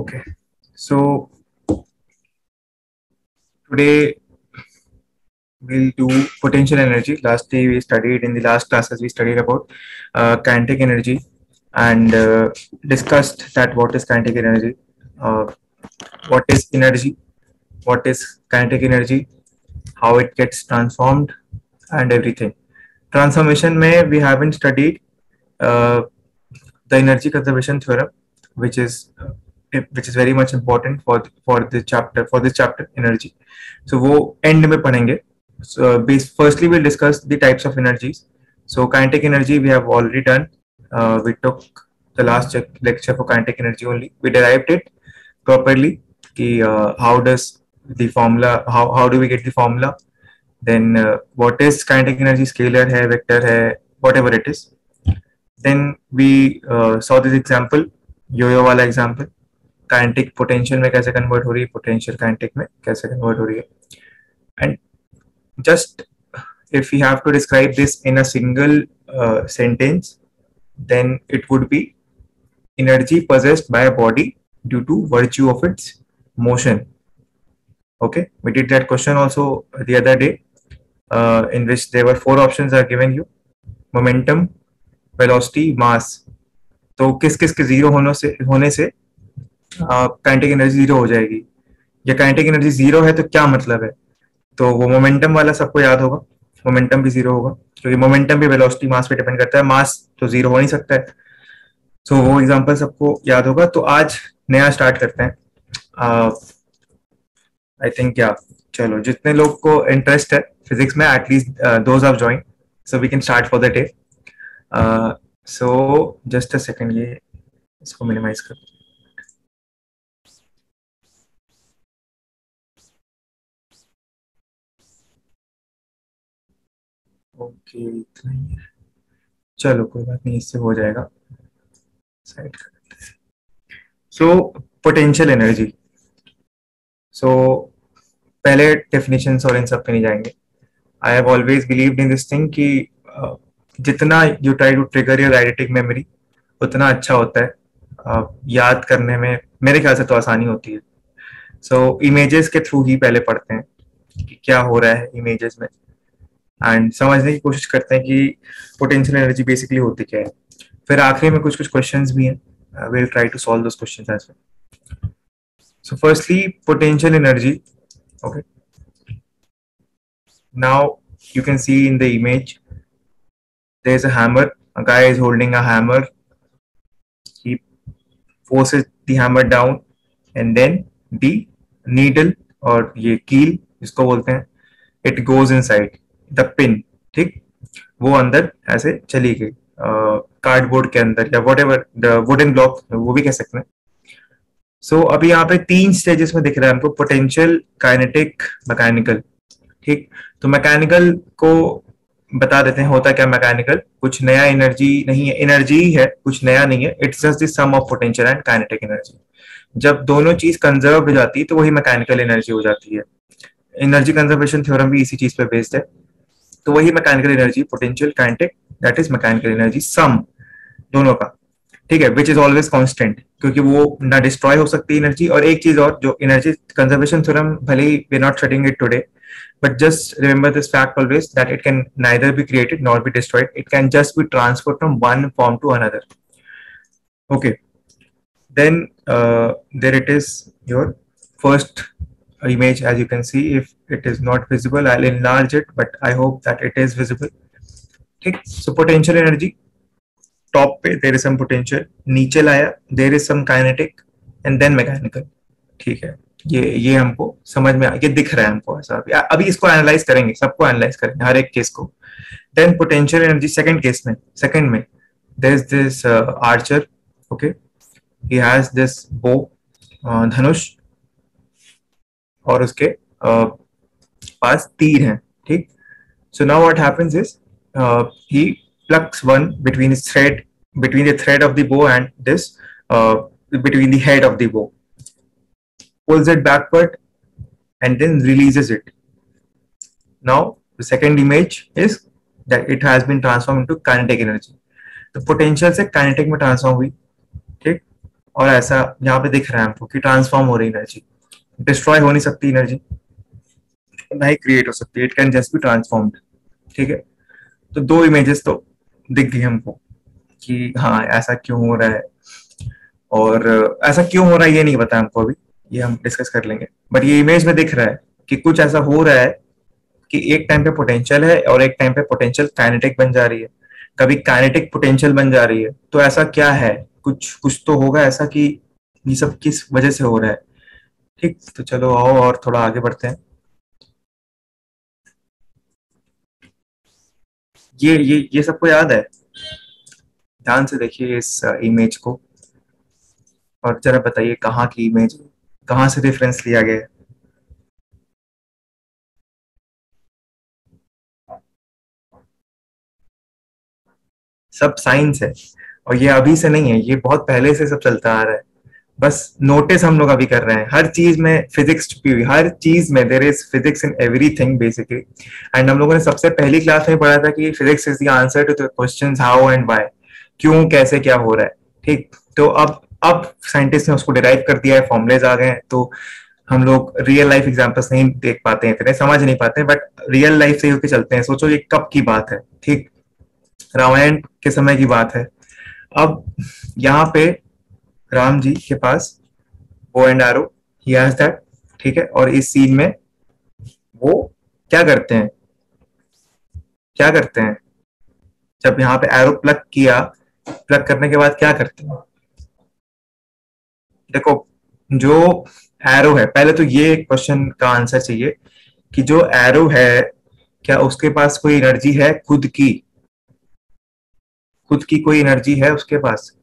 Okay, so today we'll do potential energy. Last day we studied in the last classes we studied about uh, kinetic energy and uh, discussed that what is kinetic energy, uh, what is energy, what is kinetic energy, how it gets transformed, and everything. Transformation may we haven't studied uh, the energy conservation theorem, which is which is very much important for for this chapter for this chapter energy. So wo end mein padhenge. So base, firstly we'll discuss the types of energies. So kinetic energy we have already done. Uh, we took the last lecture for kinetic energy only. We derived it properly. Ki, uh, how does the formula how how do we get the formula? Then uh, what is kinetic energy? Scalar hai vector hai whatever it is. Then we uh, saw this example yo-yo wala example. Kinetic potential में कैसे convert हो रही है potential kinetic में कैसे convert हो रही है। And just if you have to describe this in a single sentence then it would be energy possessed by a body due to virtue of its motion okay we did that question also the other day in which there were four option are given you momentum velocity mass तो किस किस के zero होने से होने से kinetic energy zero हो जाएगी। या काइनेटिक एनर्जी ज़ीरो है तो क्या मतलब है? तो वो मोमेंटम वाला सबको याद होगा। मोमेंटम भी ज़ीरो होगा। क्योंकि मोमेंटम भी वेलोसिटी मास पे डिपेंड करता है। मास तो ज़ीरो हो नहीं सकता है। सो so, वो एग्जांपल सबको याद होगा। तो आज नया स्टार्ट करते हैं। आई थिंक क्या चलो जितने लोग को इंटरेस्ट है फिजिक्स में at least those of join so we can start for the day so just a second ये इसको मिनिमाइज कर ओके इतना ही है चलो कोई बात नहीं इससे हो जाएगा। साइड कर सो पोटेंशियल एनर्जी सो पहले डेफिनेशन और इन सब पे नहीं जाएँगे। I have always believe in this thing कि जितना you try to trigger your eidetic memory उतना अच्छा होता है। याद करने में मेरे ख्याल से तो आसानी होती है। सो so, इमेजेस के थ्रू ही पहले पढ़ते हैं कि क्या हो रहा है इमेजेस में। एंड समझने की कोशिश करते हैं कि पोटेंशियल एनर्जी बेसिकली होती क्या है। फिर आखिरी में कुछ कुछ क्वेश्चन भी हैं। Will try to solve those questions as well so firstly potential energy okay now you can see in the image, there's a hammer. A guy is holding a hammer. He forces the hammer down and then the needle और ये कील जिसको बोलते हैं it goes inside. The pin ठीक? वो अंदर ऐसे चली गई कार्डबोर्ड के अंदर या वट एवर वुडन ब्लॉक वो भी कह सकते हैं। सो so, अभी यहाँ पे तीन स्टेजेस में दिख रहा है हमको पोटेंशियल काइनेटिक मैकेनिकल ठीक? तो मैकेनिकल को बता देते हैं होता क्या मैकेनिकल कुछ नया एनर्जी नहीं है एनर्जी ही है कुछ नया नहीं है। It's just sum of potential and kinetic energy जब दोनों चीज़ कंजर्व हो जाती है तो वही मैकेनिकल एनर्जी हो जाती है। एनर्जी कंजर्वेशन थ्योरम भी इसी चीज़ पे बेस्ड है। तो वही mechanical energy potential kinetic that is mechanical energy sum दोनों का। ठीक है? विच इज़ ऑलवेज कॉन्स्टेंट क्योंकि वो ना डिस्ट्रॉय हो सकती है एनर्जी और एक चीज़ और जो एनर्जी कंजर्वेशन थ्योरम भले ही we not shutting it today but just remember this fact always that it can neither be created not be destroyed it can just be transfer from one form to another okay then there it is your first image as you can see if it is not visible i'll enlarge it but i hope that it is visible. ठीक so potential energy top पे there is sum नीचे लाया there is sum kinetic and then mechanical ठीक है ये ये हमको समझ में आ, ये दिख रहा है हमको ऐसा। अभी इसको एनालाइज करेंगे सबको एनालाइज करेंगे हर एक केस को। Then potential energy second case में सेकेंड में there is this archer okay has this bow धनुष और उसके पास तीर है, ठीक? So now what happens is between thread between the thread of the bow and this between the head of the bow pulls it backward and then release is it now the second image is that it has been transform into kinetic energy तो potential से kinetic में transform हुई, ठीक? और ऐसा यहाँ पे दिख रहा है हमको कि ट्रांसफॉर्म हो रही एनर्जी डिस्ट्रॉय हो नहीं सकती एनर्जी ना ही क्रिएट हो सकती है it can just be transformed ठीक है? तो दो इमेजेस तो दिख गई हमको, कि हाँ ऐसा क्यों हो रहा है? और ऐसा क्यों हो रहा है ये नहीं पता हमको अभी, ये हम डिस्कस कर लेंगे। बट ये इमेज में दिख रहा है कि कुछ ऐसा हो रहा है कि एक टाइम पे पोटेंशियल है और एक टाइम पे पोटेंशियल काइनेटिक बन जा रही है। कभी काइनेटिक पोटेंशियल बन जा रही है तो ऐसा क्या है? कुछ कुछ तो होगा ऐसा कि ये सब किस वजह से हो रहा है? ठीक तो चलो आओ और थोड़ा आगे बढ़ते हैं। ये ये ये सबको याद है? ध्यान से देखिए इस इमेज को। और जरा बताइए कहाँ की इमेज कहाँ से रेफरेंस लिया गया सब साइंस है। और ये अभी से नहीं है, ये बहुत पहले से सब चलता आ रहा है। बस नोटिस हम लोग अभी कर रहे हैं। हर चीज़ में फिजिक्स छुपी हुई, हर चीज़ में there is physics in every thing basically and हम लोगों ने सबसे पहली क्लास में पढ़ा था कि physics is the answer to the question how and why क्यों, कैसे, क्या हो रहा है। ठीक? तो अब अब साइंटिस्ट ने उसको डिराइव कर दिया है फॉर्मुलेज आ गए हैं। तो हम लोग रियल लाइफ एग्जाम्पल्स नहीं देख पाते हैं, इतने समझ नहीं पाते बट रियल लाइफ से होकर चलते हैं। सोचो ये कब की बात है। ठीक? रामायण के समय की बात है। अब यहाँ पे राम जी के पास वो एंड आरो ठीक है? और इस सीन में वो क्या करते हैं? क्या करते हैं? जब यहाँ पे एरो प्लग किया प्लग करने के बाद क्या करते हैं? देखो, जो एरो है, पहले तो ये क्वेश्चन का आंसर चाहिए कि जो एरो है, क्या उसके पास कोई एनर्जी है? खुद की। खुद की कोई एनर्जी है उसके पास?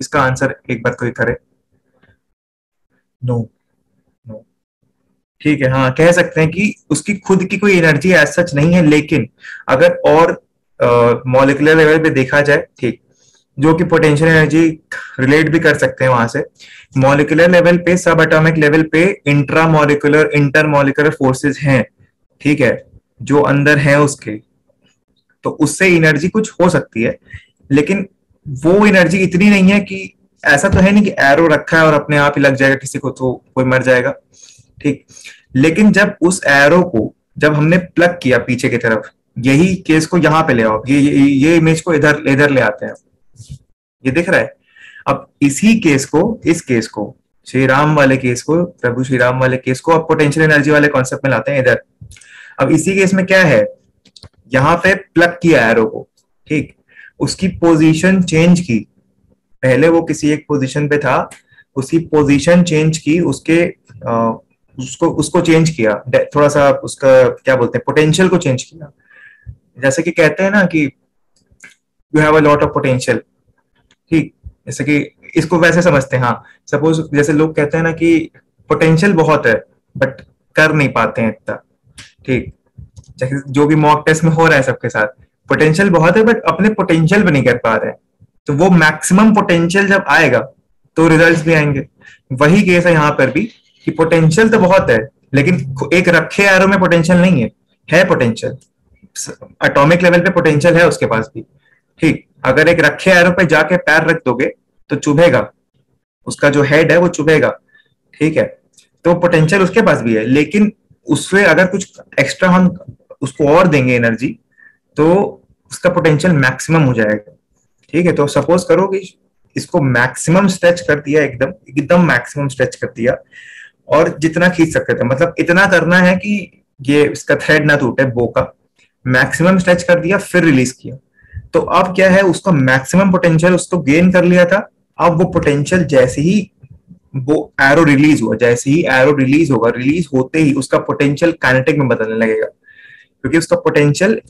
इसका आंसर एक बार कोई करे। नो नो ठीक है हाँ कह सकते हैं कि उसकी खुद की कोई एनर्जी एज सच नहीं है, लेकिन अगर और मॉलिकुलर लेवल पे देखा जाए, ठीक, जो कि पोटेंशियल एनर्जी रिलेट भी कर सकते हैं वहाँ से मॉलिकुलर लेवल पे सब एटॉमिक लेवल पे intramolecular intermolecular forces हैं, ठीक है, जो अंदर है उसके तो उससे एनर्जी कुछ हो सकती है, लेकिन वो एनर्जी इतनी नहीं है कि ऐसा तो है नहीं कि एरो रखा है और अपने आप ही लग जाएगा किसी को तो कोई मर जाएगा। ठीक? लेकिन जब उस एरो को जब हमने प्लग किया पीछे की तरफ़ यही केस को यहाँ पे ले आओ। ये ये, इमेज को इधर इधर ले आते हैं। ये दिख रहा है? अब इसी केस को इस केस को श्री राम वाले केस को प्रभु श्री राम वाले केस को अब पोटेंशियल एनर्जी वाले कॉन्सेप्ट में लाते हैं इधर। अब इसी केस में क्या है? यहाँ पे प्लग किया एरो को। ठीक? उसकी पोजीशन चेंज की। पहले वो किसी एक पोजीशन पे था उसकी पोजीशन चेंज की उसके आ, उसको उसको चेंज किया। थोड़ा सा उसका क्या बोलते हैं पोटेंशियल को चेंज किया। जैसे कि कहते हैं ना कि you have a lot of potential ठीक जैसे कि इसको वैसे समझते हैं हाँ। सपोज़ जैसे लोग कहते हैं ना कि पोटेंशियल बहुत है बट कर नहीं पाते हैं इतना। ठीक जैसे जो भी मॉक टेस्ट में हो रहा है सबके साथ। पोटेंशियल बहुत है बट अपने पोटेंशियल भी नहीं कर पा रहे तो वो मैक्सिमम पोटेंशियल जब आएगा तो रिजल्ट्स भी आएँगे। वही केस है यहाँ पर भी, कि पोटेंशियल तो बहुत है, लेकिन एक रखे एरो में पोटेंशियल नहीं है। है पोटेंशियल एटॉमिक लेवल पे पोटेंशियल है उसके पास भी। ठीक, अगर एक रखे एरो पे जाके पैर रख दोगे तो चुभेगा। उसका जो हेड है, वो चुभेगा। ठीक है तो पोटेंशियल उसके पास भी है। लेकिन उससे अगर कुछ एक्स्ट्रा हम उसको और देंगे एनर्जी तो उसका पोटेंशियल मैक्सिमम हो जाएगा। ठीक है तो सपोज़ करो कि इसको मैक्सिमम स्ट्रेच कर दिया एकदम एकदम मैक्सिमम स्ट्रेच कर दिया और जितना खींच सकते थे। मतलब इतना करना है कि ये इसका थ्रेड ना टूटे बो का। मैक्सिमम स्ट्रेच कर दिया, फिर रिलीज़ किया। तो अब क्या है, उसका मैक्सिमम पोटेंशियल उसको गेन कर लिया था। अब वो पोटेंशियल जैसे ही वो एरो रिलीज़ हुआ, जैसे ही एरो रिलीज़ होगा रिलीज़ होते ही उसका पोटेंशियल काइनेटिक में बदलने लगेगा। क्योंकि उसका पोटेंशियल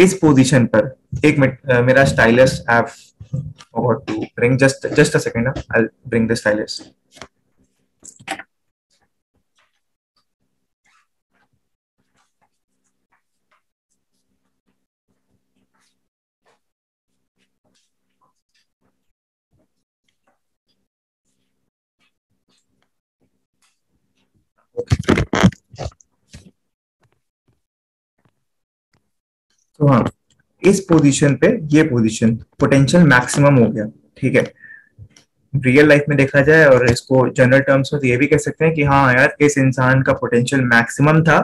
इस पोजीशन पर, एक मिनट मेरा stylus have to bring just just a second I bring the stylus तो हाँ इस पोजीशन पे ये पोजीशन पोटेंशियल मैक्सिमम हो गया, ठीक है? रियल लाइफ में देखा जाए और इसको जनरल टर्म्स में तो ये भी कह सकते हैं कि हाँ यार, इस इंसान का पोटेंशियल मैक्सिमम था,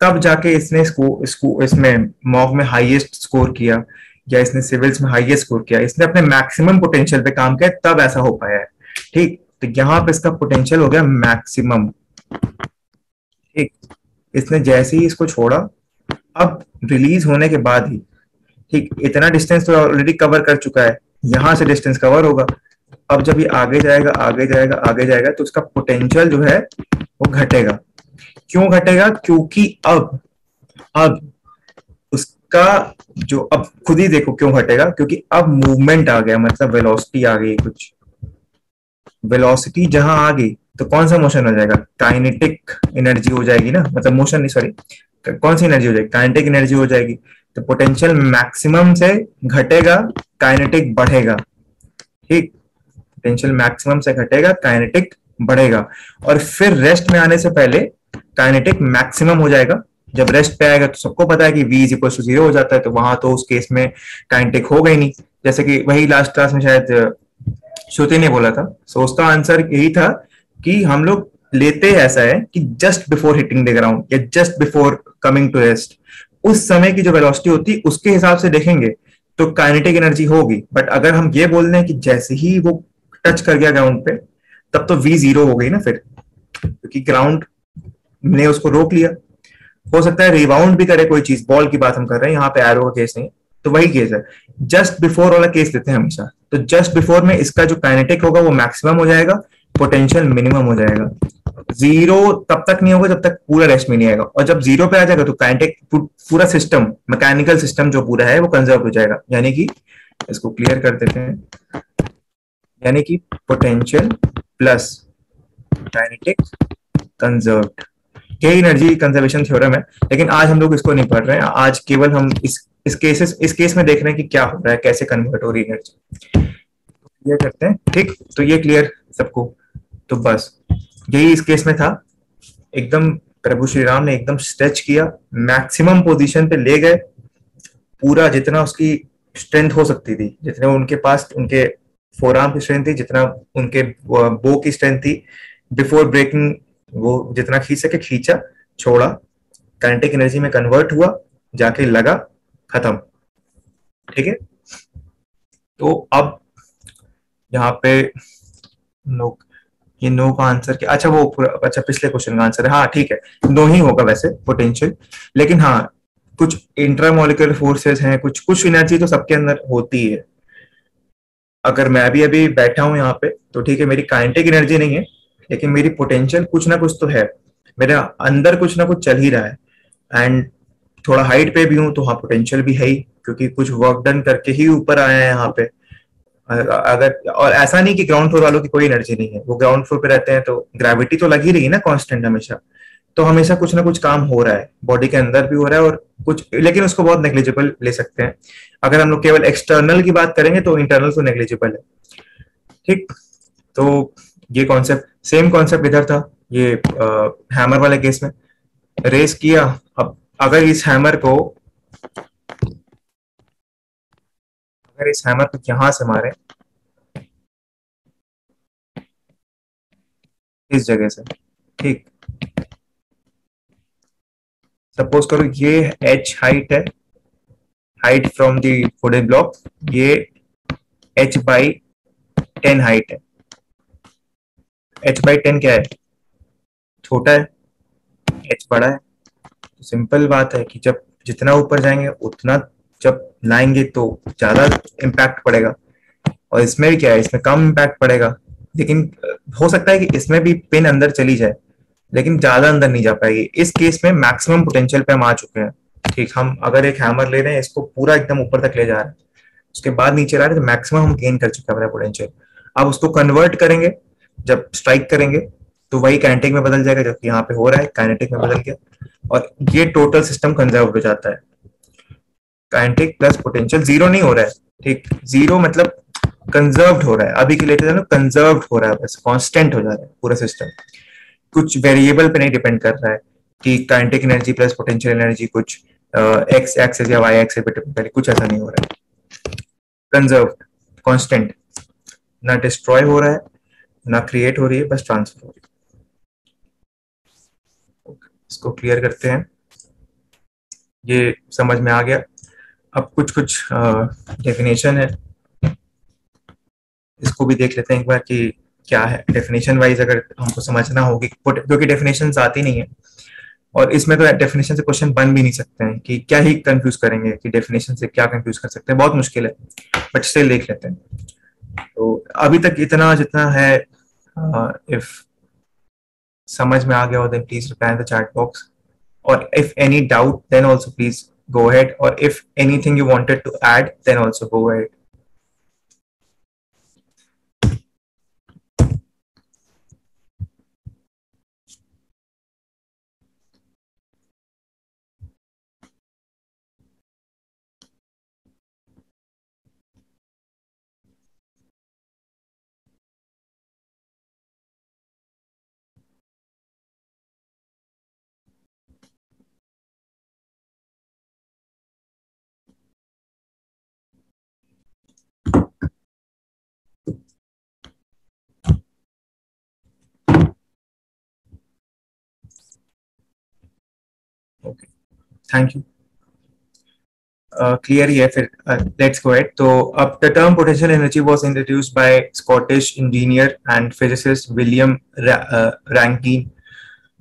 तब जाके इसने इसको इसको, इसमें मॉक में हाईएस्ट स्कोर किया या इसने सिविल्स में हाईएस्ट स्कोर किया। इसने अपने मैक्सिमम पोटेंशियल पे काम किया, तब ऐसा हो पाया है, ठीक? तो यहाँ पे इसका पोटेंशियल हो गया मैक्सिमम ठीक? इसने जैसे ही इसको छोड़ा अब रिलीज़ होने के बाद ही, ठीक, इतना डिस्टेंस तो ऑलरेडी कवर कर चुका है, यहाँ से डिस्टेंस कवर होगा। अब जब ये आगे जाएगा आगे जाएगा आगे जाएगा तो उसका पोटेंशियल जो है, वो घटेगा। क्यों घटेगा? क्योंकि अब अब उसका जो, अब खुद ही देखो क्यों घटेगा, क्योंकि अब मूवमेंट आ गया मतलब वेलोसिटी आ गई कुछ। वेलोसिटी जहाँ आ गई तो कौन सा मोशन हो जाएगा? काइनेटिक एनर्जी हो जाएगी ना? मतलब मोशन नहीं सॉरी कौन सी एनर्जी हो जाएगी? काइनेटिक एनर्जी हो जाएगी। तो पोटेंशियल मैक्सिमम से घटेगा काइनेटिक बढ़ेगा। ठीक? पोटेंशियल मैक्सिमम से घटेगा काइनेटिक बढ़ेगा। और फिर रेस्ट में आने से पहले काइनेटिक मैक्सिमम हो जाएगा। जब रेस्ट पे आएगा तो सबको पता है कि इज़ इक्वल टू ज़ीरो हो जाता है तो वहाँ तो उस केस में काइनेटिक हो गई नहीं। जैसे कि वही लास्ट क्लास में शायद श्रुति ने बोला था। सो उसका आंसर यही था कि हम लोग लेते ऐसा है कि just before hitting the ground या just before coming to rest उस समय की जो वेलोसिटी होती है उसके हिसाब से देखेंगे तो काइनेटिक एनर्जी होगी। बट अगर हम ये बोल दें कि जैसे ही वो टच कर गया ग्राउंड पे, तब तो वी ज़ीरो हो गई ना फिर। क्योंकि तो ग्राउंड ने उसको रोक लिया। हो सकता है रिबाउंड भी करे कोई चीज़ बॉल की बात हम कर रहे हैं, यहाँ पे एरो का केस नहीं। तो वही केस है। जस्ट बिफोर वाला केस लेते हैं हमेशा। तो जस्ट बिफोर में इसका जो काइनेटिक होगा, वो मैक्सिमम हो जाएगा पोटेंशियल मिनिमम हो जाएगा। ज़ीरो तब तक नहीं होगा जब तक पूरा रेस्ट में नहीं आएगा। और जब ज़ीरो पे आ जाएगा तो काइनेटिक पूरा सिस्टम मैकेनिकल सिस्टम जो पूरा है वो कंजर्व हो जाएगा। यानी कि इसको क्लियर कर देते हैं। यानी कि पोटेंशियल प्लस काइनेटिक कंजर्व्ड यही एनर्जी कंजर्वेशन थ्योरम है। लेकिन आज हम लोग इसको नहीं पढ़ रहे हैं। आज केवल हम इस इस केसेस इस केस में देख रहे हैं कि क्या हो रहा है, कैसे कन्वर्ट हो रही एनर्जी क्लियर करते हैं। ठीक? तो ये क्लियर सबको। तो बस। यही इस केस में था। एकदम प्रभु श्री राम ने एकदम स्ट्रेच किया मैक्सिमम पोजीशन पे ले गए। पूरा जितना उसकी स्ट्रेंथ हो सकती थी, जितने उनके पास, उनके फोराम की स्ट्रेंथ थी, जितना उनके बो की स्ट्रेंथ थी। बिफोर ब्रेकिंग वो जितना खींच सके, खींचा, छोड़ा। काइनेटिक एनर्जी में कन्वर्ट हुआ, जाके लगा, खत्म। ठीक है? तो अब यहाँ पे ये नो का आंसर क्या? अच्छा वो अच्छा पिछले क्वेश्चन का आंसर है। हाँ ठीक है। नो ही होगा वैसे पोटेंशियल लेकिन हाँ कुछ इंट्रामोलिकुलर फोर्सेस हैं, कुछ कुछ एनर्जी तो सबके अंदर होती है। अगर मैं भी अभी बैठा हूँ यहाँ पे तो ठीक है, मेरी काइनेटिक एनर्जी नहीं है, लेकिन मेरी पोटेंशियल कुछ ना कुछ तो है। मेरे अंदर कुछ ना कुछ चल ही रहा है। एंड थोड़ा हाइट पे भी हूँ तो हाँ पोटेंशियल भी है ही, क्योंकि कुछ वर्क डन करके ही ऊपर आया है यहाँ पे। अगर और ऐसा नहीं कि ग्राउंड फ्लोर वालों की कोई एनर्जी नहीं है। वो ग्राउंड फ्लोर पे रहते हैं तो ग्रेविटी तो लगी रही है ना कांस्टेंट हमेशा। तो हमेशा कुछ ना कुछ काम हो रहा है। बॉडी के अंदर भी हो रहा है और कुछ लेकिन उसको बहुत नेग्लिजिबल ले सकते हैं। अगर हम लोग केवल एक्सटर्नल की बात करेंगे तो इंटरनल तो नेग्लिजिबल है। ठीक? तो ये कॉन्सेप्ट सेम कॉन्सेप्ट इधर था। ये आ, हैमर वाले केस में। रेस किया। अब अगर इस हैमर को अगर इस हैमर को यहाँ से मारे। इस जगह से। ठीक। सपोज़ करो ये एच हाइट है। Height from the wooden block. ये एच बाई टेन हाइट है। एच बाई टेन क्या है? छोटा है। एच बड़ा है। तो सिंपल बात है कि जब जितना ऊपर जाएँगे, उतना जब लाएँगे तो ज़्यादा इम्पैक्ट पड़ेगा। और इसमें भी क्या है, इसमें कम इम्पैक्ट पड़ेगा। लेकिन, हो सकता है कि इसमें भी पिन अंदर चली जाए, लेकिन ज़्यादा अंदर नहीं जा पाएगी। इस केस में मैक्सिमम पोटेंशियल पे हम आ चुके हैं। ठीक, हम अगर एक हैमर ले रहे हैं, इसको पूरा एकदम ऊपर तक ले जा रहे हैं। उसके बाद नीचे ला रहे तो मैक्सिमम हम गेन कर चुके हैं पोटेंशियल अब उसको कन्वर्ट करेंगे, जब स्ट्राइक करेंगे तो वही कैनेटिक में बदल जाएगा, जबकि यहाँ पे हो रहा है कैनेटिक में बदल गया। और ये टोटल सिस्टम कंजर्व हो जाता है। काइनेटिक प्लस पोटेंशियल ज़ीरो नहीं हो रहा है, ठीक? ज़ीरो मतलब कंजर्व हो रहा है। अभी के लिए कंजर्व हो रहा है, बस कांस्टेंट हो जा रहा है पूरा सिस्टम कुछ वेरिएबल पे नहीं डिपेंड कर रहा है कि kinetic energy plus potential energy कुछ एक्स एक्सेस या वाई एक्सेस पहले कुछ ऐसा नहीं हो रहा है। कंजर्व कांस्टेंट ना डिस्ट्रॉय हो रहा है, ना क्रिएट हो रही है, बस ट्रांसफ़र हो रही है। इसको क्लियर करते हैं। ये समझ में आ गया। अब कुछ कुछ डेफिनेशन है। इसको भी देख लेते हैं एक बार कि क्या है। डेफिनेशन वाइज अगर हमको समझना होगी, क्योंकि डेफिनेशन आती नहीं है। और इसमें तो डेफिनेशन से क्वेश्चन बन भी नहीं सकते हैं कि क्या ही कंफ्यूज करेंगे कि डेफिनेशन से क्या कंफ्यूज कर सकते हैं। बहुत मुश्किल है बट स्टिल देख लेते हैं। तो अभी तक इतना जितना है इफ़ समझ में आ गया हो then please reply the chat box और if any doubt then also please go ahead. Or if anything you wanted to add then also go ahead thank you clear है फिर लेट्स गो एट तो अब the term potential energy was introduced by Scottish engineer and physicist William Rankine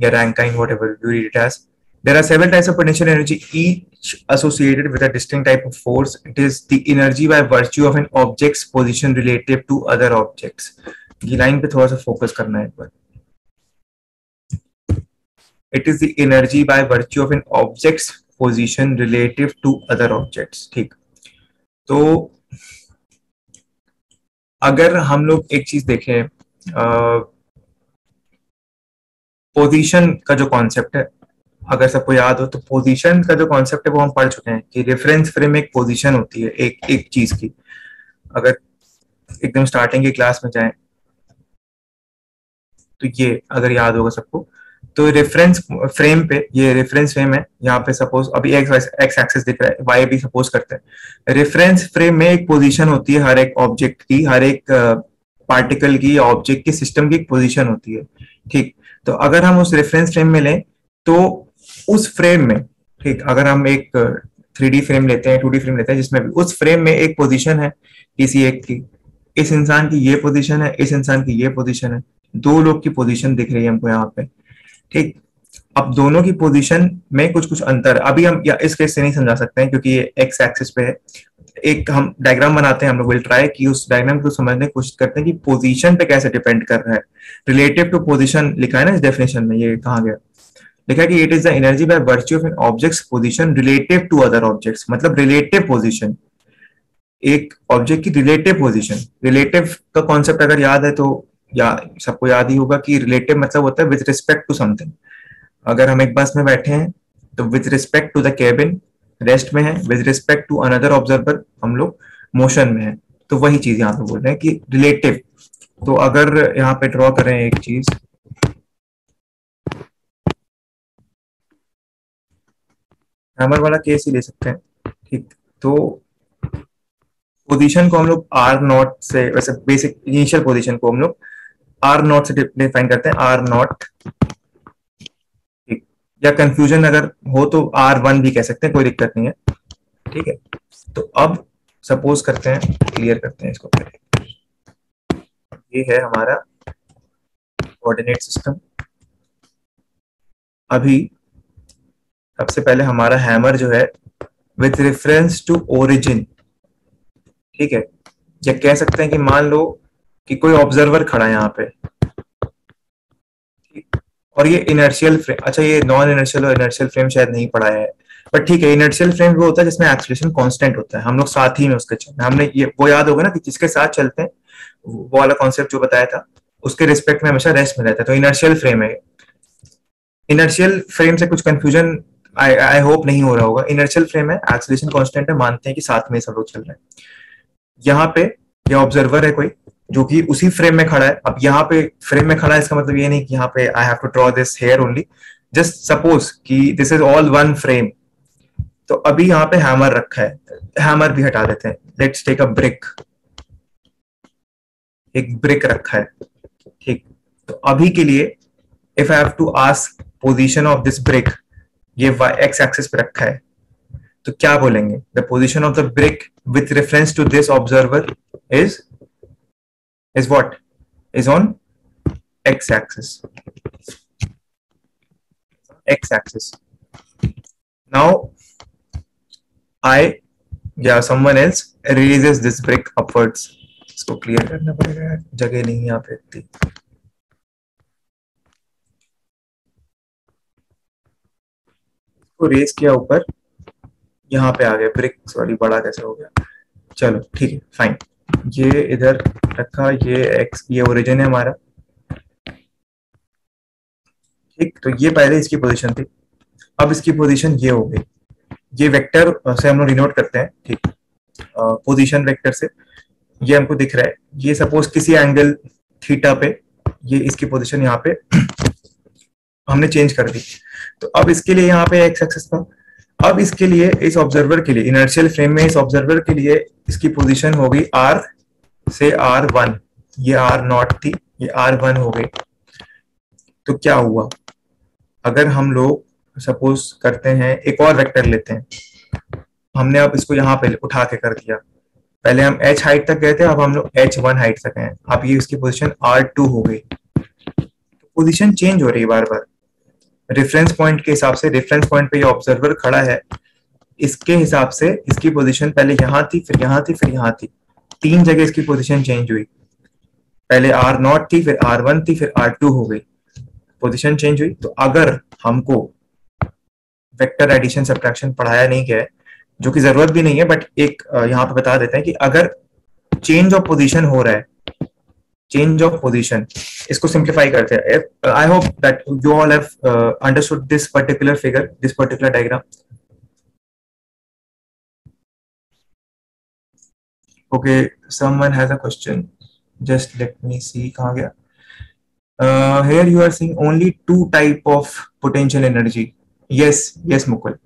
या Rankine whatever you read it as there are several types of potential energy each associated with a distinct type of force it is the energy by virtue of an object's position relative to other objects ये line पे थोड़ा सा focus करना है एक बार it is the energy by virtue of an object's position relative to other objects, ठीक। तो अगर हम लोग एक चीज़ देखें पोजीशन का जो कॉन्सेप्ट है, अगर सबको याद हो तो पोजीशन का जो कॉन्सेप्ट है, वो हम पढ़ चुके हैं कि रेफरेंस फ्रेम एक पोजीशन होती है, एक एक चीज़ की। अगर एकदम स्टार्टिंग की क्लास में जाएँ तो ये अगर याद होगा सबको तो रेफरेंस फ्रेम पे, ये रेफरेंस फ्रेम है, यहाँ पे सपोज़ अभी एक्स एक्स एक्सेस दिख रहा है वाई भी सपोज़ करते हैं। रेफरेंस फ्रेम में एक पोजीशन होती है, हर एक ऑब्जेक्ट की, हर एक पार्टिकल की ऑब्जेक्ट की सिस्टम की एक पोजीशन होती है, ठीक? तो अगर हम उस रेफरेंस फ्रेम में लें तो उस फ्रेम में, ठीक, अगर हम एक थ्री फ्रेम लेते हैं टू फ्रेम लेते हैं, जिसमें उस फ्रेम में एक पोजिशन है, किसी एक की, इस इंसान की ये पोजिशन है, इस इंसान की ये पोजिशन है, दो लोग की पोजिशन दिख रही है हमको यहाँ पे। ठीक अब दोनों की पोजीशन में कुछ कुछ अंतर, अभी हम या इस केस से नहीं समझा सकते हैं, क्योंकि ये एक्स एक्सिस पे है। एक हम डायग्राम बनाते हैं, हम लोग विल ट्राई कि उस डायग्राम को समझने की कोशिश करते हैं कि पोजीशन पे कैसे डिपेंड कर रहा है। रिलेटिव टू पोजीशन लिखा है ना इस डेफिनेशन में, ये कहा गया? लिखा है कि it is the energy by virtue of an objects position relative to other objects मतलब रिलेटिव पोजीशन एक ऑब्जेक्ट की रिलेटिव पोजीशन रिलेटिव का कॉन्सेप्ट अगर याद है तो या सबको याद ही होगा कि रिलेटिव मतलब होता है विद रिस्पेक्ट टू समथिंग अगर हम एक बस में बैठे हैं तो with respect to the cabin rest में है with respect to another observer हम लोग मोशन में है. तो वही चीज़ यहाँ पे बोल रहे हैं कि रिलेटिव तो अगर यहाँ पे ड्रॉ करें एक चीज़ हैमर वाला केस ही ले सकते हैं. ठीक. तो पोजीशन को हम लोग आर नॉट से, वैसे बेसिक इनिशियल पोजीशन को हम लोग आर नॉट से डिफाइन करते हैं आर नॉट या कंफ्यूजन अगर हो तो आर वन भी कह सकते हैं, कोई दिक्कत नहीं है। ठीक है? तो अब सपोज़ करते हैं क्लियर करते हैं इसको। ये है हमारा कोऑर्डिनेट सिस्टम अभी सबसे पहले हमारा हैमर जो है विथ रेफरेंस टू ओरिजिन ठीक है? या कह सकते हैं कि मान लो कि कोई ऑब्जर्वर खड़ा है यहाँ पे। और ये इनर्शियल फ्रेम अच्छा ये नॉन इनर्शियल और इनर्शियल फ्रेम शायद नहीं पढ़ा है। बट ठीक है इनर्शियल फ्रेम वो होता है जिसमें एक्सलेशन कांस्टेंट होता है। हम लोग साथ ही में उसके चलते हमने ये, वो याद होगा ना कि जिसके साथ चलते हैं, वो वाला कॉन्सेप्ट जो बताया था, उसके रिस्पेक्ट में हमेशा रेस्ट में रहता है। तो इनर्शियल फ्रेम है इनर्शियल फ्रेम से कुछ कंफ्यूजन आई होप नहीं हो रहा होगा। इनर्शियल फ्रेम है एक्सलेशन कॉन्स्टेंट है, मानते हैं कि साथ में सब लोग चल रहे हैं। यहाँ पे, ये ऑब्जर्वर है कोई जो कि उसी फ्रेम में खड़ा है। अब यहाँ पे फ्रेम में खड़ा है, इसका मतलब ये नहीं कि यहाँ पे I have to draw this here only just suppose कि this is all one frame तो अभी यहाँ पे हैमर रखा है। हैमर भी हटा देते हैं। लेट्स टेक अ ब्रिक एक ब्रिक रखा है। ठीक। तो अभी के लिए if I have to ask position of this brick ये एक्स एक्सिस पे रखा है। तो क्या बोलेंगे? The position of the brick with reference to this observer is is on X axis X axis now I या someone else releases this brick upwards. इसको clear करना पड़ेगा यार। जगह नहीं यहाँ पे इतनी। इसको रेस किया ऊपर। यहाँ पे आ गया। ब्रिक सॉरी बड़ा कैसे हो गया। चलो, ठीक है फाइन ये इधर रखा, ये एक्स ये ओरिजिन है हमारा। ठीक तो ये पहले इसकी पोजीशन थी। अब इसकी पोजीशन ये हो गई। ये वेक्टर से हम लोग डिनोट करते हैं, ठीक। पोजीशन वेक्टर से। ये हमको दिख रहा है। ये सपोज़ किसी एंगल थीटा पे, ये इसकी पोजीशन यहाँ पे हमने चेंज कर दी। तो अब इसके लिए यहाँ पे एक्स एक्सेस था अब इसके लिए, इस ऑब्जर्वर के लिए इनर्शियल फ्रेम में इस ऑब्जर्वर के लिए इसकी पोजीशन हो गई आर से आर वन ये आर नॉट थी, ये आर वन हो गई। तो क्या हुआ? अगर हम लोग सपोज़ करते हैं, एक और वेक्टर लेते हैं। हमने अब इसको यहाँ पे उठा के कर दिया। पहले हम एच हाइट तक गए थे, अब हम लोग एच वन हाइट तक हैं। अब ये उसकी पोजीशन आर टू हो गई। तो पोजीशन चेंज हो रही है बार बार। रेफरेंस पॉइंट के हिसाब से रेफरेंस पॉइंट पे ये ऑब्जर्वर खड़ा है। इसके हिसाब से, इसकी पोजीशन पहले यहाँ थी, फिर यहाँ थी, फिर यहाँ थी। तीन जगह इसकी पोजीशन चेंज हुई। पहले आर नॉट थी, फिर आर वन थी, फिर आर टू हो गई। पोजीशन चेंज हुई। तो अगर हमको वेक्टर एडिशन सब्ट्रैक्शन पढ़ाया नहीं गया जो कि ज़रूरत भी नहीं है बट एक यहाँ पे बता देते हैं कि अगर चेंज ऑफ़ पोजीशन हो रहा है चेंज ऑफ़ पोजीशन इसको सिंप्लीफाई करते हैं I hope that you all have understood this particular figure this particular diagram okay someone has a question just let me see kahan gaya uh, here you are seeing only two type of potential energy yes yes mukul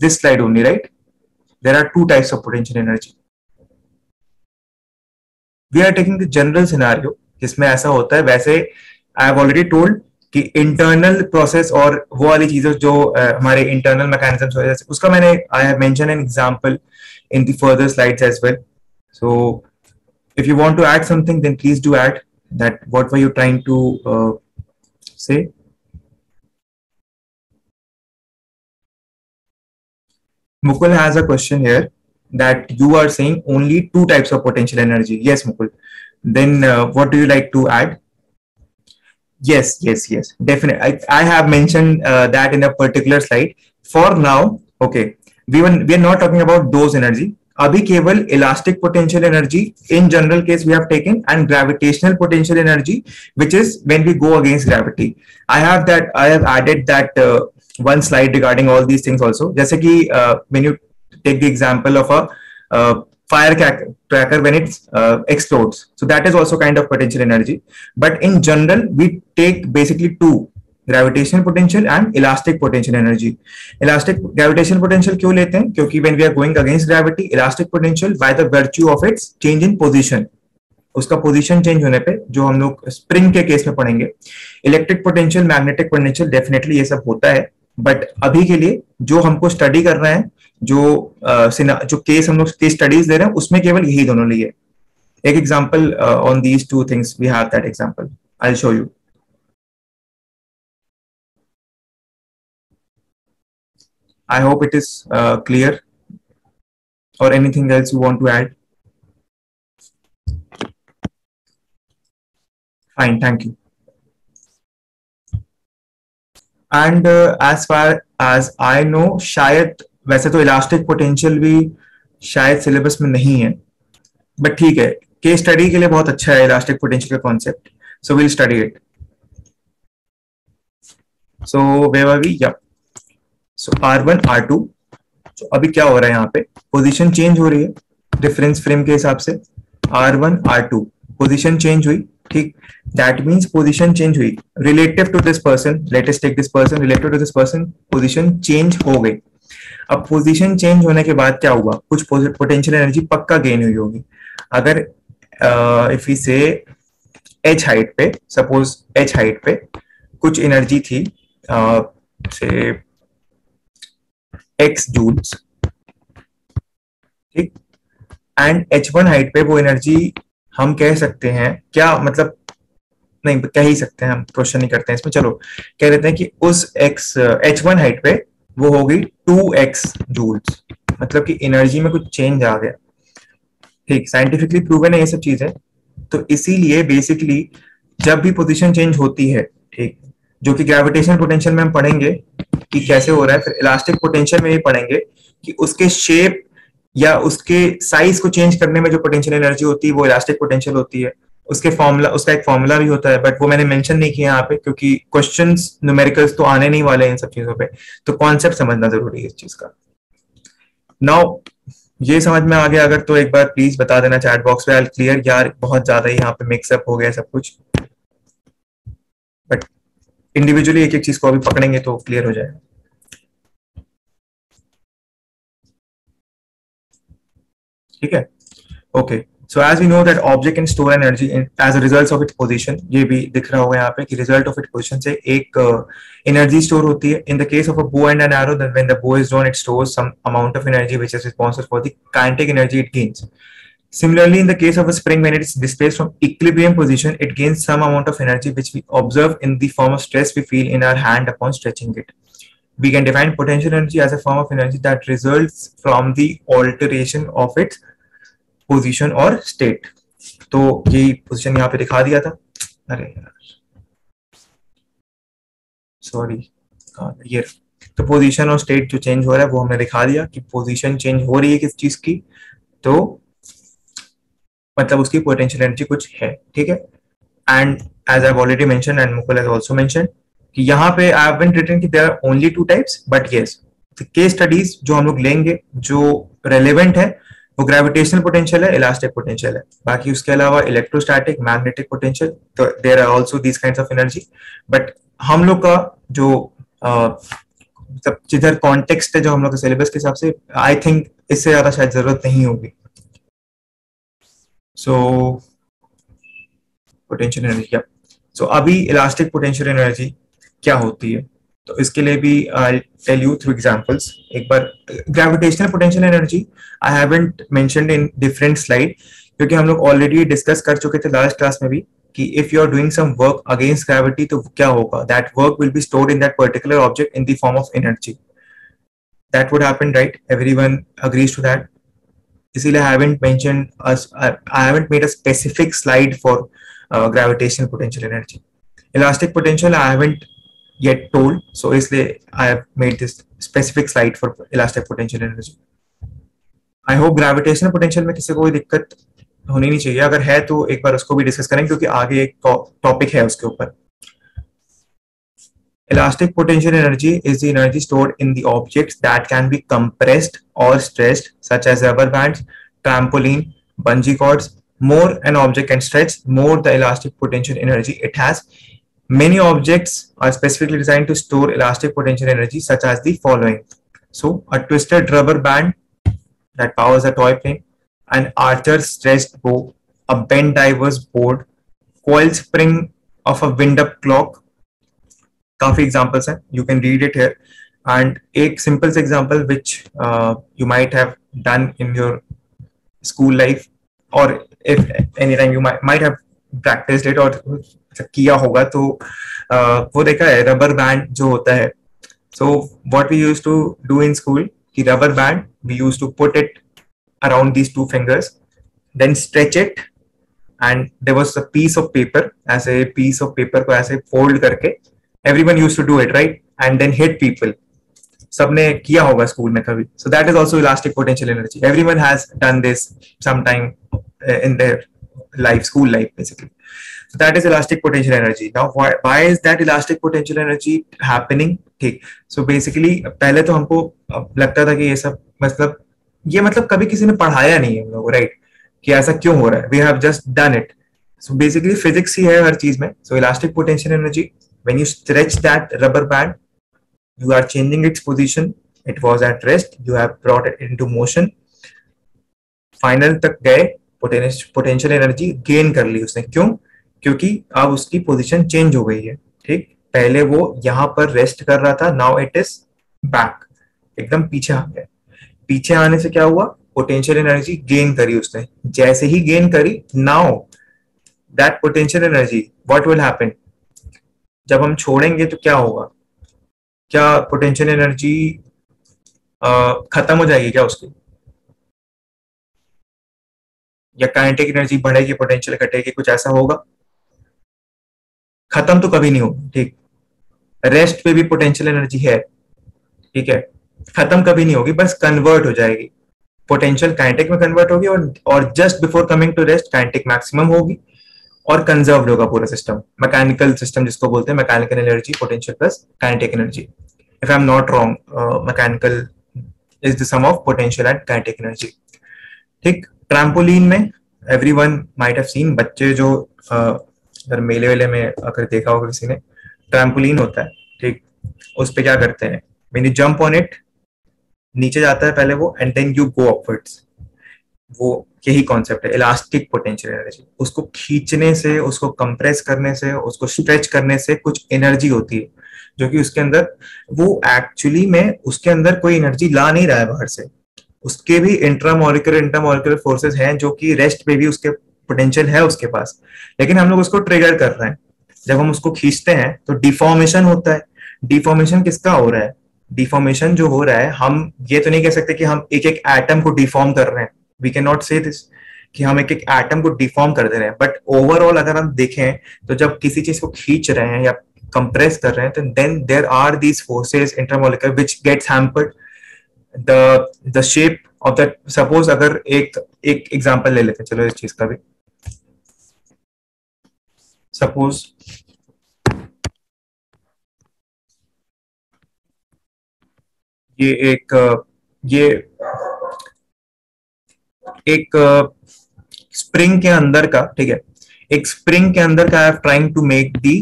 this slide only right there are two types of potential energy we are taking the general scenario जिसमें ऐसा होता है, वैसे I have already told कि internal process और वो वाली चीज़ें जो हमारे इंटरनल मैकेनिज्म उसका मैंने I have mention an example in the further slides as well so if you want to add something then please do add that what were you trying to say Mukul has a question here that you are saying only two types of potential energy. Yes, Mukul. Then uh, what do you like to add? Yes, yes, yes, definitely. I, I have mentioned uh, that in a particular slide. For now, okay, we were we are not talking about those energy अभी केवल elastic potential energy in general case we have taken and gravitational potential energy which is when we go against gravity I have that I have added that one slide regarding all these things also जैसे कि when you take the example of a fire cracker when it uh, explodes. So that is also kind of potential energy. But in general we take basically two gravitational potential and elastic potential energy elastic gravitational potential क्यों लेते हैं? क्योंकि when we are going against gravity elastic potential by the virtue of its change in position उसका position change होने पे जो हम लोग स्प्रिंग के केस में पढ़ेंगे. Electric potential magnetic potential definitely ये सब होता है. बट अभी के लिए जो हमको स्टडी करना है जो आ, जो केस हम लोग केस स्टडीज़ दे रहे हैं उसमें केवल यही दोनों लिए। एक example on these two things we have that example I show you I hope it is clear और anything else you want to add fine thank you and as far as I know शायद वैसे तो elastic potential भी शायद syllabus में नहीं है but ठीक है केस स्टडी के लिए बहुत अच्छा है इलास्टिक पोटेंशियल का concept so will study it so wherever we या so R one R two तो अभी क्या हो रहा है यहाँ पे? पोजीशन चेंज हो रही है डिफरेंस फ्रेम के हिसाब से. R one R two position change हुई, ठीक? दैट मीन्स पोजिशन चेंज हुई. Relative to this person latest take this person relative to this person position change हो गई. अब पोजीशन चेंज होने के बाद क्या हुआ? कुछ पोटेंशियल एनर्जी पक्का गेन हुई होगी। अगर if you say H height पे सपोज़ एच हाइट पे कुछ एनर्जी थी से एक्स जूल्स ठीक? एंड एच वन हाइट पे वो एनर्जी हम कह सकते हैं, क्या मतलब नहीं, कह ही सकते हैं, हम क्वेश्चन नहीं करते हैं इसमें। चलो, कह देते हैं कि उस एक्स एच वन हाइट पे वो होगी टू एक्स जूल्स मतलब कि एनर्जी में कुछ चेंज आ गया। ठीक साइंटिफिकली प्रूवन है ये सब चीज़ें। तो इसीलिए बेसिकली जब भी पोजीशन चेंज होती है, ठीक, जो कि ग्रेविटेशन पोटेंशियल में हम पढ़ेंगे कि कैसे हो रहा है, फिर इलास्टिक पोटेंशियल में भी पढ़ेंगे कि उसके शेप या उसके साइज़ को चेंज करने में जो पोटेंशियल एनर्जी होती है, वो इलास्टिक पोटेंशियल होती है। उसके फॉर्मूला उसका एक फॉर्मूला भी होता है बट वो मैंने मेंशन नहीं किया यहाँ पे क्योंकि क्वेश्चन न्यूमेरिकल्स तो आने नहीं वाले हैं इन सब चीज़ों पे। तो कॉन्सेप्ट समझना ज़रूरी है इस चीज़ का। नाउ ये समझ में आ गया। अगर तो एक बार प्लीज़ बता देना चैट बॉक्स पे। क्लियर यार, बहुत ज़्यादा यहाँ पे मिक्सअप हो गया सब कुछ। बट इंडिविजुअली एक एक चीज़ को अभी पकड़ेंगे तो क्लियर हो जाएगा। ठीक है? Okay okay. So as we know that object can store energy in, as a result of its position, ये भी दिख रहा होगा यहाँ पे कि result of its position से एक uh, energy store होती है. In the case of a bow and an arrow, then when the bow is drawn, it stores some amount of energy which is responsible for the kinetic energy it gains. Similarly, in the case of a spring, when it is displaced from equilibrium position, it gains some amount of energy which we observe in the form of stress we feel in our hand upon stretching it. We can define potential energy as a form of energy that results from the alteration of its position और state तो यही position यहाँ पे दिखा दिया था। अरे यार। सॉरी ये तो पोजीशन और स्टेट जो चेंज हो रहा है, वो हमने दिखा दिया कि पोजीशन चेंज हो रही है किस चीज़ की। तो मतलब उसकी पोटेंशियल एनर्जी कुछ है, ठीक है? And as I already mention and Mukul has also mention कि यहाँ पे आई हैव बीन रिटन कि there are only two types but yes case studies जो हम लोग लेंगे, जो रेलेवेंट है वो ग्रेविटेशनल पोटेंशियल है इलास्टिक पोटेंशियल है। बाकी उसके अलावा इलेक्ट्रोस्टैटिक मैग्नेटिक पोटेंशियल तो there are also these kind of energy but हम लोग का जो जिधर कॉन्टेक्स्ट है जो हम लोग के सिलेबस के हिसाब से आई थिंक इससे ज़्यादा शायद ज़रूरत नहीं होगी। सो पोटेंशियल एनर्जी सो अभी इलास्टिक पोटेंशियल एनर्जी क्या होती है? तो इसके लिए भी I tell you through examples एक बार gravitational potential energy I haven't mentioned in different slide क्योंकि हम लोग ऑलरेडी डिस्कस कर चुके थे लास्ट क्लास में भी कि if you are doing some work against gravity तो क्या होगा? That work will be stored in that particular object in the form of energy that would happen right everyone agrees to that इसीलिए I haven't mentioned I haven't made a specific slide for gravitational potential energy elastic potential I haven't yet told. So इसलिए I have made this specific slide for elastic potential energy. I hope gravitational potential में किसी को कोई दिक्कत होनी नहीं चाहिए अगर है तो एक बार उसको भी डिस्कस करें क्योंकि आगे एक टॉपिक है उसके ऊपर Elastic potential energy is the energy stored in the objects that can be compressed or stretched, such as rubber bands, trampoline, bungee cords. More an object can stretch, more the elastic potential energy it has. Many objects are specifically designed to store elastic potential energy such as the following. So a twisted rubber band that powers a toy plane, an archer's stretched bow, a bent diver's board, coil spring of a wind-up clock. Coffee examples you can read it here. And a simple example which uh, you might have done in your school life or if anytime you might, might have practiced it or किया होगा तो वो देखा है rubber band जो होता है। So what we used to do in school कि rubber band we used to put it around these two fingers then stretch it and there was a piece of paper ऐसे piece of paper को ऐसे fold करके every one used to do it right and then hit people सबने किया होगा school में कभी। So that is also elastic potential energy every one has done this some time in their life, school life, basically so that is elastic potential energy now why, why is that elastic potential energy happening ठीक so basically पहले तो हमको लगता था कि ये सब मतलब ये मतलब कभी किसी ने पढ़ाया नहीं है हम लोग राइट कि ऐसा क्यों हो रहा है we have just done it so basically physics ही है हर चीज़ में so elastic potential energy when you stretch that rubber band you are changing its position it was at rest you have brought it into motion final तक गए potential energy gain कर ली उसने क्यों क्योंकि अब उसकी पोजीशन चेंज हो गई है, ठीक? पहले वो यहाँ पर रेस्ट कर रहा था नाउ इट इज़ बैक एकदम पीछे आ गया। पीछे आने से क्या हुआ? पोटेंशियल एनर्जी गेन करी उसने। जैसे ही गेन करी now that potential energy what will happen जब हम छोड़ेंगे तो क्या होगा? क्या पोटेंशियल एनर्जी खत्म हो जाएगी क्या उसकी? या काइनेटिक एनर्जी बढ़ेगी पोटेंशियल घटेगी, कुछ ऐसा होगा? खत्म तो कभी नहीं होगा, ठीक? रेस्ट पे भी पोटेंशियल एनर्जी है, ठीक है? खत्म कभी नहीं होगी, बस कन्वर्ट हो जाएगी। पोटेंशियल काइनेटिक में कन्वर्ट होगी और और just before coming to rest kinetic maximum होगी और कंजर्व होगा पूरा सिस्टम मैकेनिकल सिस्टम जिसको बोलते हैं mechanical energy potential plus kinetic energy if I am not wrong mechanical is the sum of potential and kinetic energy ठीक? Trampoline में every one might have seen बच्चे जो अगर मेले वेले में अगर देखा होगा किसी ने ट्रैम्पोलिन होता है, ठीक, उस पर क्या करते हैं when you jump on it नीचे जाता है पहले वो and then you go upwards वो यही कॉन्सेप्ट है इलास्टिक पोटेंशियल एनर्जी उसको खींचने से, उसको कंप्रेस करने से, उसको स्ट्रेच करने से कुछ एनर्जी होती है, जो कि उसके अंदर, वो एक्चुअली में उसके अंदर कोई एनर्जी ला नहीं रहा है बाहर से, उसके भी इंट्रामोलिकुलर इंट्रामोलिकुलर फोर्सेस हैं जो कि रेस्ट पे भी उसके पोटेंशियल है उसके पास। लेकिन हम लोग उसको ट्रिगर कर रहे हैं। जब हम उसको खींचते हैं तो डिफॉर्मेशन होता है। डिफॉर्मेशन किसका हो रहा है? डिफॉर्मेशन जो हो रहा है, हम ये तो नहीं कह सकते कि हम एक एक एटम को डिफॉर्म कर रहे हैं। We can not say this कि हम एक एक एटम को डिफॉर्म कर दे रहे हैं। बट ओवरऑल अगर हम देखें तो जब किसी चीज़ को खींच रहे हैं या कंप्रेस कर रहे हैं तो then there are these forces intermolecular which gets hampered the the shape of that suppose अगर एक एक एग्जांपल ले लेते हैं। चलो इस चीज़ का भी। सपोज़ ये एक ये एक स्प्रिंग के अंदर का, ठीक है? एक स्प्रिंग के अंदर का I trying to make the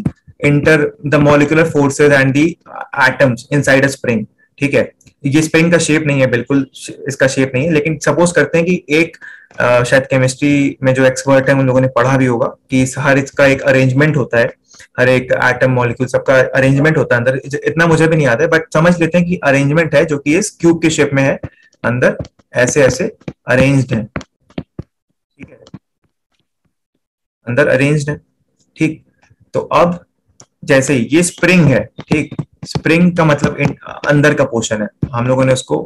inter the molecular forces and the atoms inside a spring ठीक है? ये स्प्रिंग का शेप नहीं है बिल्कुल इसका शेप नहीं है लेकिन सपोज़ करते हैं कि एक आ, शायद केमिस्ट्री में जो एक्सपर्ट है उन लोगों ने पढ़ा भी होगा कि हर इसका एक अरेंजमेंट होता है हर एक एटम मॉलिक्यूल सबका अरेंजमेंट होता है अंदर। इतना मुझे भी नहीं आता है बट समझ लेते हैं कि अरेंजमेंट है जो कि इस क्यूब के शेप में है अंदर ऐसे ऐसे अरेंज्ड है। ठीक है? अंदर अरेंज्ड है। ठीक। तो अब जैसे ये स्प्रिंग है ठीक? स्प्रिंग का मतलब अंदर का पोर्शन है। हम लोगों ने उसको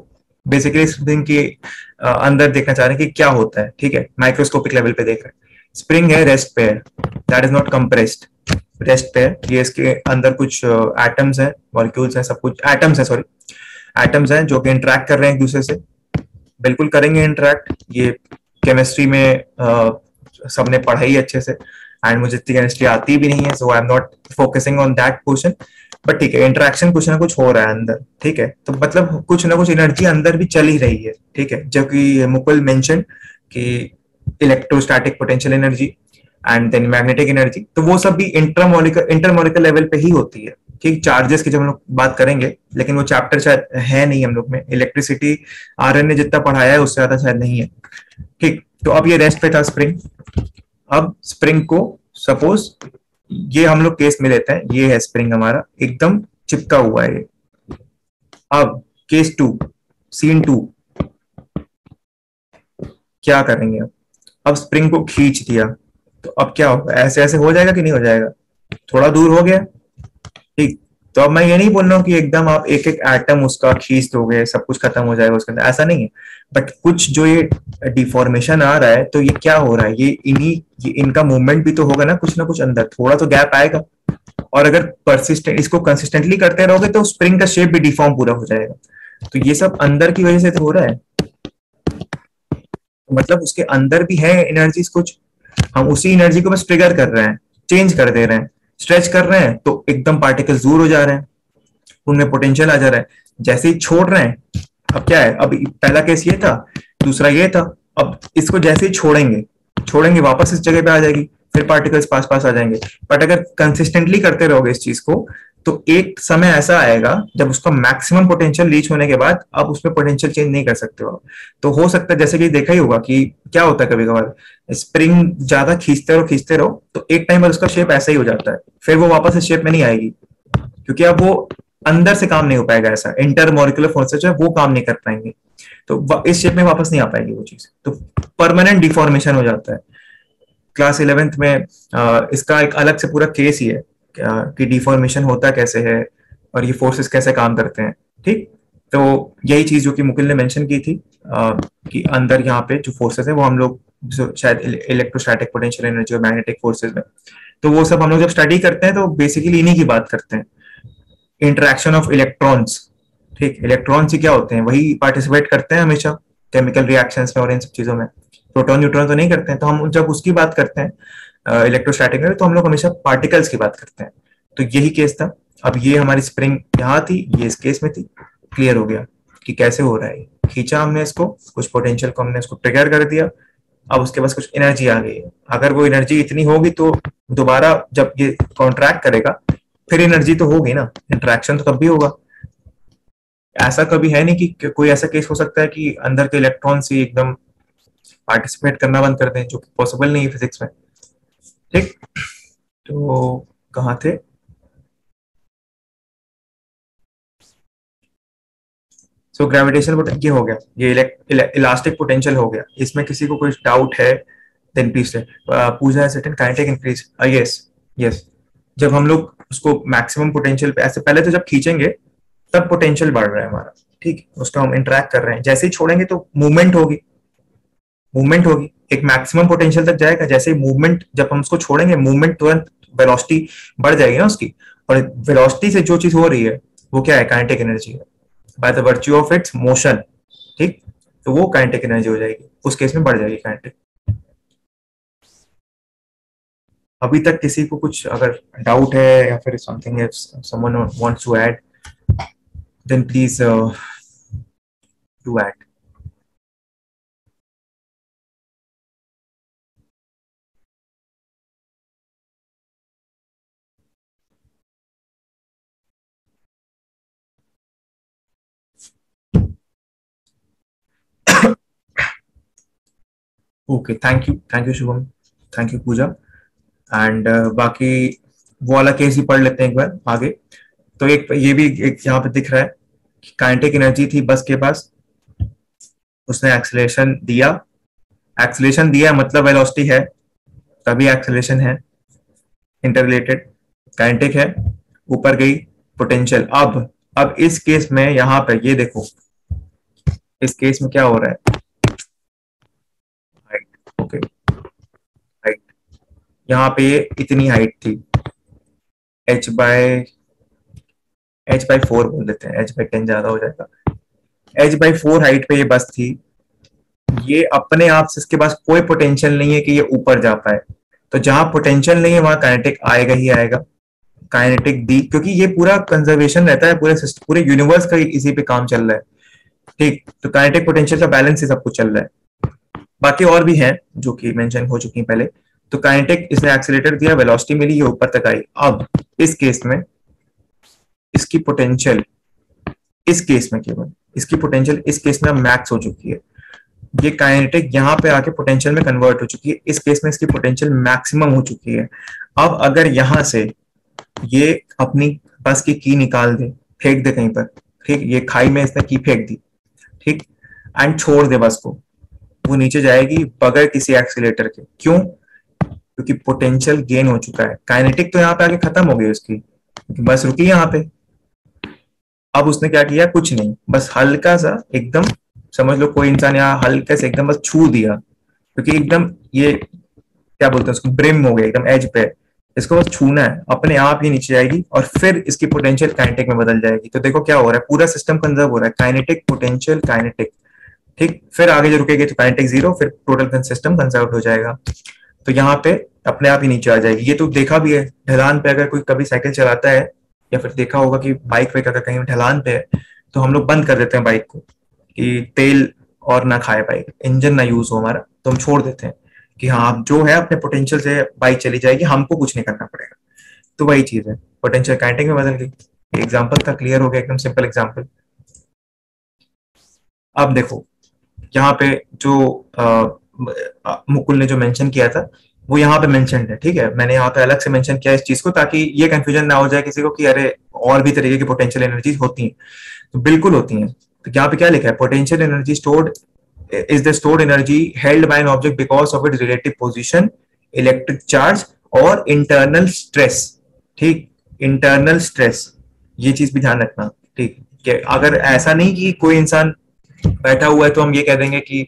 बेसिकली स्प्रिंग के अंदर देखना चाह रहे हैं कि क्या होता है, ठीक है? माइक्रोस्कोपिक लेवल पे देख रहे हैं। स्प्रिंग है रेस्ट पे that is not compressed rest पे ये इसके अंदर कुछ एटम्स है मॉलिक्यूल्स है, सब कुछ एटम्स है सॉरी एटम्स हैं जो कि इंटरेक्ट कर रहे हैं एक दूसरे से। बिल्कुल करेंगे इंटरेक्ट ये केमिस्ट्री में सबने पढ़ाई अच्छे से। एंड मुझे इतनी केमिस्ट्री आती भी नहीं है so I am not focusing on that portion but ठीक है इंटरेक्शन कुछ ना कुछ हो रहा है अंदर, ठीक है? तो मतलब कुछ ना कुछ एनर्जी अंदर भी चल ही रही है, ठीक है? जबकि मुकुल मेंशन कि electrostatic potential energy and then magnetic energy तो वो सब भी इंटरमोलिकल इंटरमोलिकल लेवल पे ही होती है। ठीक चार्जेस की जब हम लोग बात करेंगे, लेकिन वो चैप्टर शायद है नहीं हम लोग में। इलेक्ट्रिसिटी आर ने जितना पढ़ाया है, उससे ज़्यादा शायद नहीं है। ठीक तो अब ये रेस्ट पे था स्प्रिंग अब स्प्रिंग को सपोज़ ये हम लोग केस में लेते हैं। ये है स्प्रिंग हमारा। एकदम चिपका हुआ है अब केस टू सीन टू क्या करेंगे अब? अब स्प्रिंग को खींच दिया। तो अब क्या होगा? ऐसे ऐसे हो जाएगा कि नहीं हो जाएगा? थोड़ा दूर हो गया। ठीक। तो अब मैं ये नहीं बोल रहा हूँ कि एकदम आप एक एक एटम उसका खींच दोगे, सब कुछ खत्म हो जाएगा उसके अंदर, ऐसा नहीं है। बट कुछ जो ये डिफॉर्मेशन आ रहा है तो ये क्या हो रहा है? ये इन्हीं, ये इनका मूवमेंट भी तो होगा ना, कुछ ना कुछ अंदर, थोड़ा तो गैप आएगा। और अगर परसिस्टेंट इसको कंसिस्टेंटली करते रहोगे तो स्प्रिंग का शेप भी डिफॉर्म पूरा हो जाएगा। तो ये सब अंदर की वजह से तो हो रहा है। मतलब उसके अंदर भी है एनर्जीज कुछ, हम उसी एनर्जी को बस ट्रिगर कर रहे हैं चेंज कर दे रहे हैं। स्ट्रेच कर रहे हैं तो एकदम पार्टिकल दूर हो जा रहे हैं, उनमें पोटेंशियल आ जा रहा है। जैसे ही छोड़ रहे हैं, अब क्या है? अब पहला केस ये था, दूसरा ये था, अब इसको जैसे ही छोड़ेंगे छोड़ेंगे, वापस इस जगह पे आ जाएगी, फिर पार्टिकल्स पास पास आ जाएँगे। बट अगर कंसिस्टेंटली करते रहोगे इस चीज़ को तो एक समय ऐसा आएगा जब उसका मैक्सिमम पोटेंशियल रीच होने के बाद आप उसमें पोटेंशियल चेंज नहीं कर सकते हो। तो हो सकता है, जैसे कि देखा ही होगा कि क्या होता है कभी कभार स्प्रिंग ज़्यादा खींचते रहो खींचते रहो तो एक टाइम पर उसका शेप ऐसा ही हो जाता है। फिर वो वापस इस शेप में नहीं आएगी, क्योंकि अब वो अंदर से काम नहीं हो पाएगा ऐसा। इंटर मोरिकुलर फोर्सेज है, वो काम नहीं कर पाएँगे। तो इस शेप में वापस नहीं आ पाएगी वो चीज़। तो परमानेंट डिफॉर्मेशन हो जाता है। क्लास इलेवेंथ में इसका एक अलग से पूरा केस ही है। कि डिफॉर्मेशन होता कैसे है और ये फोर्सेस कैसे काम करते हैं ठीक? तो यही चीज़ जो कि मुकिल ने मेंशन की थी आ, कि अंदर यहाँ पे जो फोर्सेस है वो हम लोग शायद इलेक्ट्रोस्टैटिक पोटेंशियल एनर्जी और मैग्नेटिक फोर्सेस में। तो वो सब हम लोग जब स्टडी करते हैं तो बेसिकली इन्हीं की बात करते हैं। इंटरेक्शन ऑफ़ इलेक्ट्रॉन्स ठीक? इलेक्ट्रॉन्स ही क्या होते हैं? वही पार्टिसिपेट करते हैं हमेशा केमिकल रिएक्शन में और इन सब चीज़ों में। प्रोटॉन न्यूट्रॉन तो नहीं करते हैं तो हम जब उसकी बात करते हैं इलेक्ट्रोस्टैटिक में तो हम लोग हमेशा पार्टिकल्स की बात करते हैं। तो यही केस था। अब ये हमारी स्प्रिंग यहाँ थी, ये इस केस में थी। क्लियर हो गया कि कैसे हो रहा है। खींचा हमने इसको, कुछ पोटेंशियल को हमने इसको ट्रिगर कर दिया। अब उसके पास कुछ एनर्जी आ गई अगर वो एनर्जी इतनी होगी तो दोबारा जब ये कॉन्ट्रैक्ट करेगा, फिर एनर्जी तो होगी ना। इंट्रैक्शन तो तब भी होगा। ऐसा कभी है नहीं कि कोई ऐसा केस हो सकता है कि अंदर के इलेक्ट्रॉन से एकदम पार्टिसिपेट करना बंद कर दें, जो पॉसिबल नहीं है फिजिक्स में। ठीक। तो कहा थे? सो ग्रेविटेशन पोटेंशियल ये हो गया। ये इलास्टिक पोटेंशियल हो गया। इसमें किसी को कोई डाउट है देन प्लीज़ पूजा है certain kinetic increase yes yes जब हम लोग उसको मैक्सिमम पोटेंशियल पे, ऐसे पहले तो जब खींचेंगे, तब पोटेंशियल बढ़ रहा है हमारा। ठीक, उसका हम इंटरेक्ट कर रहे हैं। जैसे ही छोड़ेंगे तो मूवमेंट होगी। मूवमेंट होगी, एक मैक्सिमम पोटेंशियल तक जाएगा। जैसे ही मूवमेंट जब हम उसको छोड़ेंगे मूवमेंट तुरंत वेलोसिटी बढ़ जाएगी ना उसकी। और वेलोसिटी से जो चीज़ हो रही है, वो क्या है? काइनेटिक एनर्जी है। By the virtue of its motion ठीक? तो वो काइनेटिक एनर्जी हो जाएगी। उस केस में बढ़ जाएगी काइनेटिक अभी तक किसी को कुछ अगर डाउट है या फिर something if someone wants to add then please do add okay thank you thank you Shubham thank you Pooja and बाकी वो वाला केस ही पढ़ लेते हैं एक बार, आगे। तो एक, ये भी एक यहाँ पे दिख रहा है काइनेटिक एनर्जी थी बस के पास। उसने एक्सलेशन दिया। एक्सलेशन दिया मतलब वेलोसिटी है। तभी एक्सलेशन है। इंटरलेटेड काइनेटिक है। ऊपर गई पोटेंशियल अब अब इस केस में यहाँ पर ये देखो। इस केस में क्या हो रहा है ओके हाइट यहाँ पे इतनी हाइट थी। H by H by four बोल देते हैं। एच बाई टेन ज़्यादा हो जाएगा। एच बाई फोर हाइट पे ये बस थी। ये अपने आप से इसके पास कोई पोटेंशियल नहीं है कि ये ऊपर जा पाए। तो जहाँ पोटेंशियल नहीं है, वहाँ काइनेटिक आएगा ही आएगा। काइनेटिक दी क्योंकि ये पूरा कंजर्वेशन रहता है, पूरे पूरे यूनिवर्स का इसी पे काम चल रहा है। ठीक तो काइनेटिक पोटेंशियल का बैलेंस ही सब कुछ चल रहा है। बाकी और भी हैं, जो कि मेंशन हो चुकी हैं पहले। तो काइनेटिक इसने एक्सीटर दिया वेलोसिटी मिली, ये ऊपर तक आई। अब, इस केस में, इसकी पोटेंशियल इस केस में केवल, इसकी पोटेंशियल इस केस में मैक्स हो चुकी है। ये काइनेटिक यहाँ पे आके पोटेंशियल में कन्वर्ट हो चुकी है, इस केस में इसकी पोटेंशियल मैक्सिमम हो चुकी है। अब अगर यहाँ से ये अपनी बस की की निकाल दे, फेंक दे कहीं पर, ठीक, ये खाई में इसने की फेंक दी, ठीक एंड छोड़ दे बस को, वो नीचे जाएगी बगैर किसी एक्सीटर के। क्यों? क्योंकि पोटेंशियल गेन हो चुका है। काइनेटिक तो यहाँ पे आके खत्म हो गई उसकी बस रुकी यहाँ पे। अब उसने क्या किया? कुछ नहीं। बस हल्का सा एकदम, समझ लो कोई इंसान यहाँ हल्के से एकदम बस छू दिया। क्योंकि एकदम ये, क्या बोलते हैं उसको, ब्रिम हो गया, एकदम एज पे। इसको बस छूना है, अपने आप ही नीचे जाएगी और फिर इसकी पोटेंशियल काइनेटिक में बदल जाएगी। तो देखो क्या हो रहा है, पूरा सिस्टम कंजर्व हो रहा है। काइनेटिक पोटेंशियल काइनेटिक ठीक? फिर आगे जो रुकेगी तो काइनेटिक ज़ीरो फिर टोटल सिस्टम कंजर्व हो जाएगा। तो यहाँ पे अपने आप ही नीचे आ जाएगी। ये तो देखा भी है ढलान पे अगर कोई कभी साइकिल चलाता है या फिर देखा होगा कि बाइक पे अगर कहीं ढलान पे है तो हम लोग बंद कर देते हैं बाइक को कि तेल और ना खाए बाइक। इंजन ना यूज़ हो हमारा तो हम छोड़ देते हैं कि हाँ आप जो है अपने पोटेंशियल से बाइक चली जाएगी हमको कुछ नहीं करना पड़ेगा। तो वही चीज़ है पोटेंशियल काइनेटिक में बदल गई। एग्ज़ाम्पल था क्लियर हो गया एकदम सिंपल एग्ज़ाम्पल अब देखो यहाँ पे जो आ, मुकुल ने जो मेंशन किया था, वो यहाँ पे मेंशन है, ठीक है? मैंने यहाँ पे अलग से मेंशन किया इस चीज़ को ताकि ये कंफ्यूजन ना हो जाए किसी को कि अरे, और भी तरीके की पोटेंशियल एनर्जी होती हैं। तो बिल्कुल होती हैं। तो यहाँ पे क्या लिखा है? Potential energy stored is the stored energy held by an object because of its relative position, electric charge, और internal stress, ठीक? इंटरनल स्ट्रेस ये चीज़ भी ध्यान रखना, ठीक? अगर ऐसा नहीं कि कोई इंसान बैठा हुआ है तो हम ये कह देंगे कि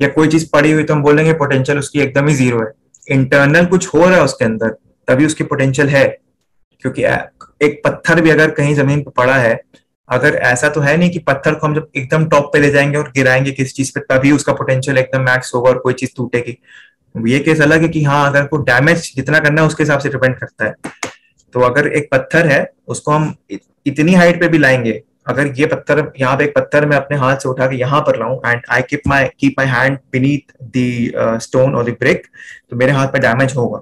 या कोई चीज़ पड़ी हुई तो हम बोलेंगे पोटेंशियल उसकी एकदम ही ज़ीरो है। इंटरनल कुछ हो रहा है उसके अंदर, तभी उसकी पोटेंशियल है। क्योंकि एक पत्थर भी अगर कहीं ज़मीन पर पड़ा है, अगर ऐसा तो है नहीं कि पत्थर को हम जब एकदम टॉप पे ले जाएँगे और गिराएँगे किसी चीज़ पे, तभी उसका पोटेंशियल एकदम मैक्स होगा और कोई चीज़ टूटेगी। ये केस अलग है कि हाँ अगर को डैमेज जितना करना है उसके हिसाब से डिपेंड करता है। तो अगर एक पत्थर है, उसको हम इतनी हाइट पे भी लाएँगे अगर ये पत्थर, यहाँ पे एक पत्थर मैं अपने हाथ से उठा के यहाँ पर लाऊं and I keep my keep my hand beneath the stone और द ब्रिक तो मेरे हाथ पे डैमेज होगा।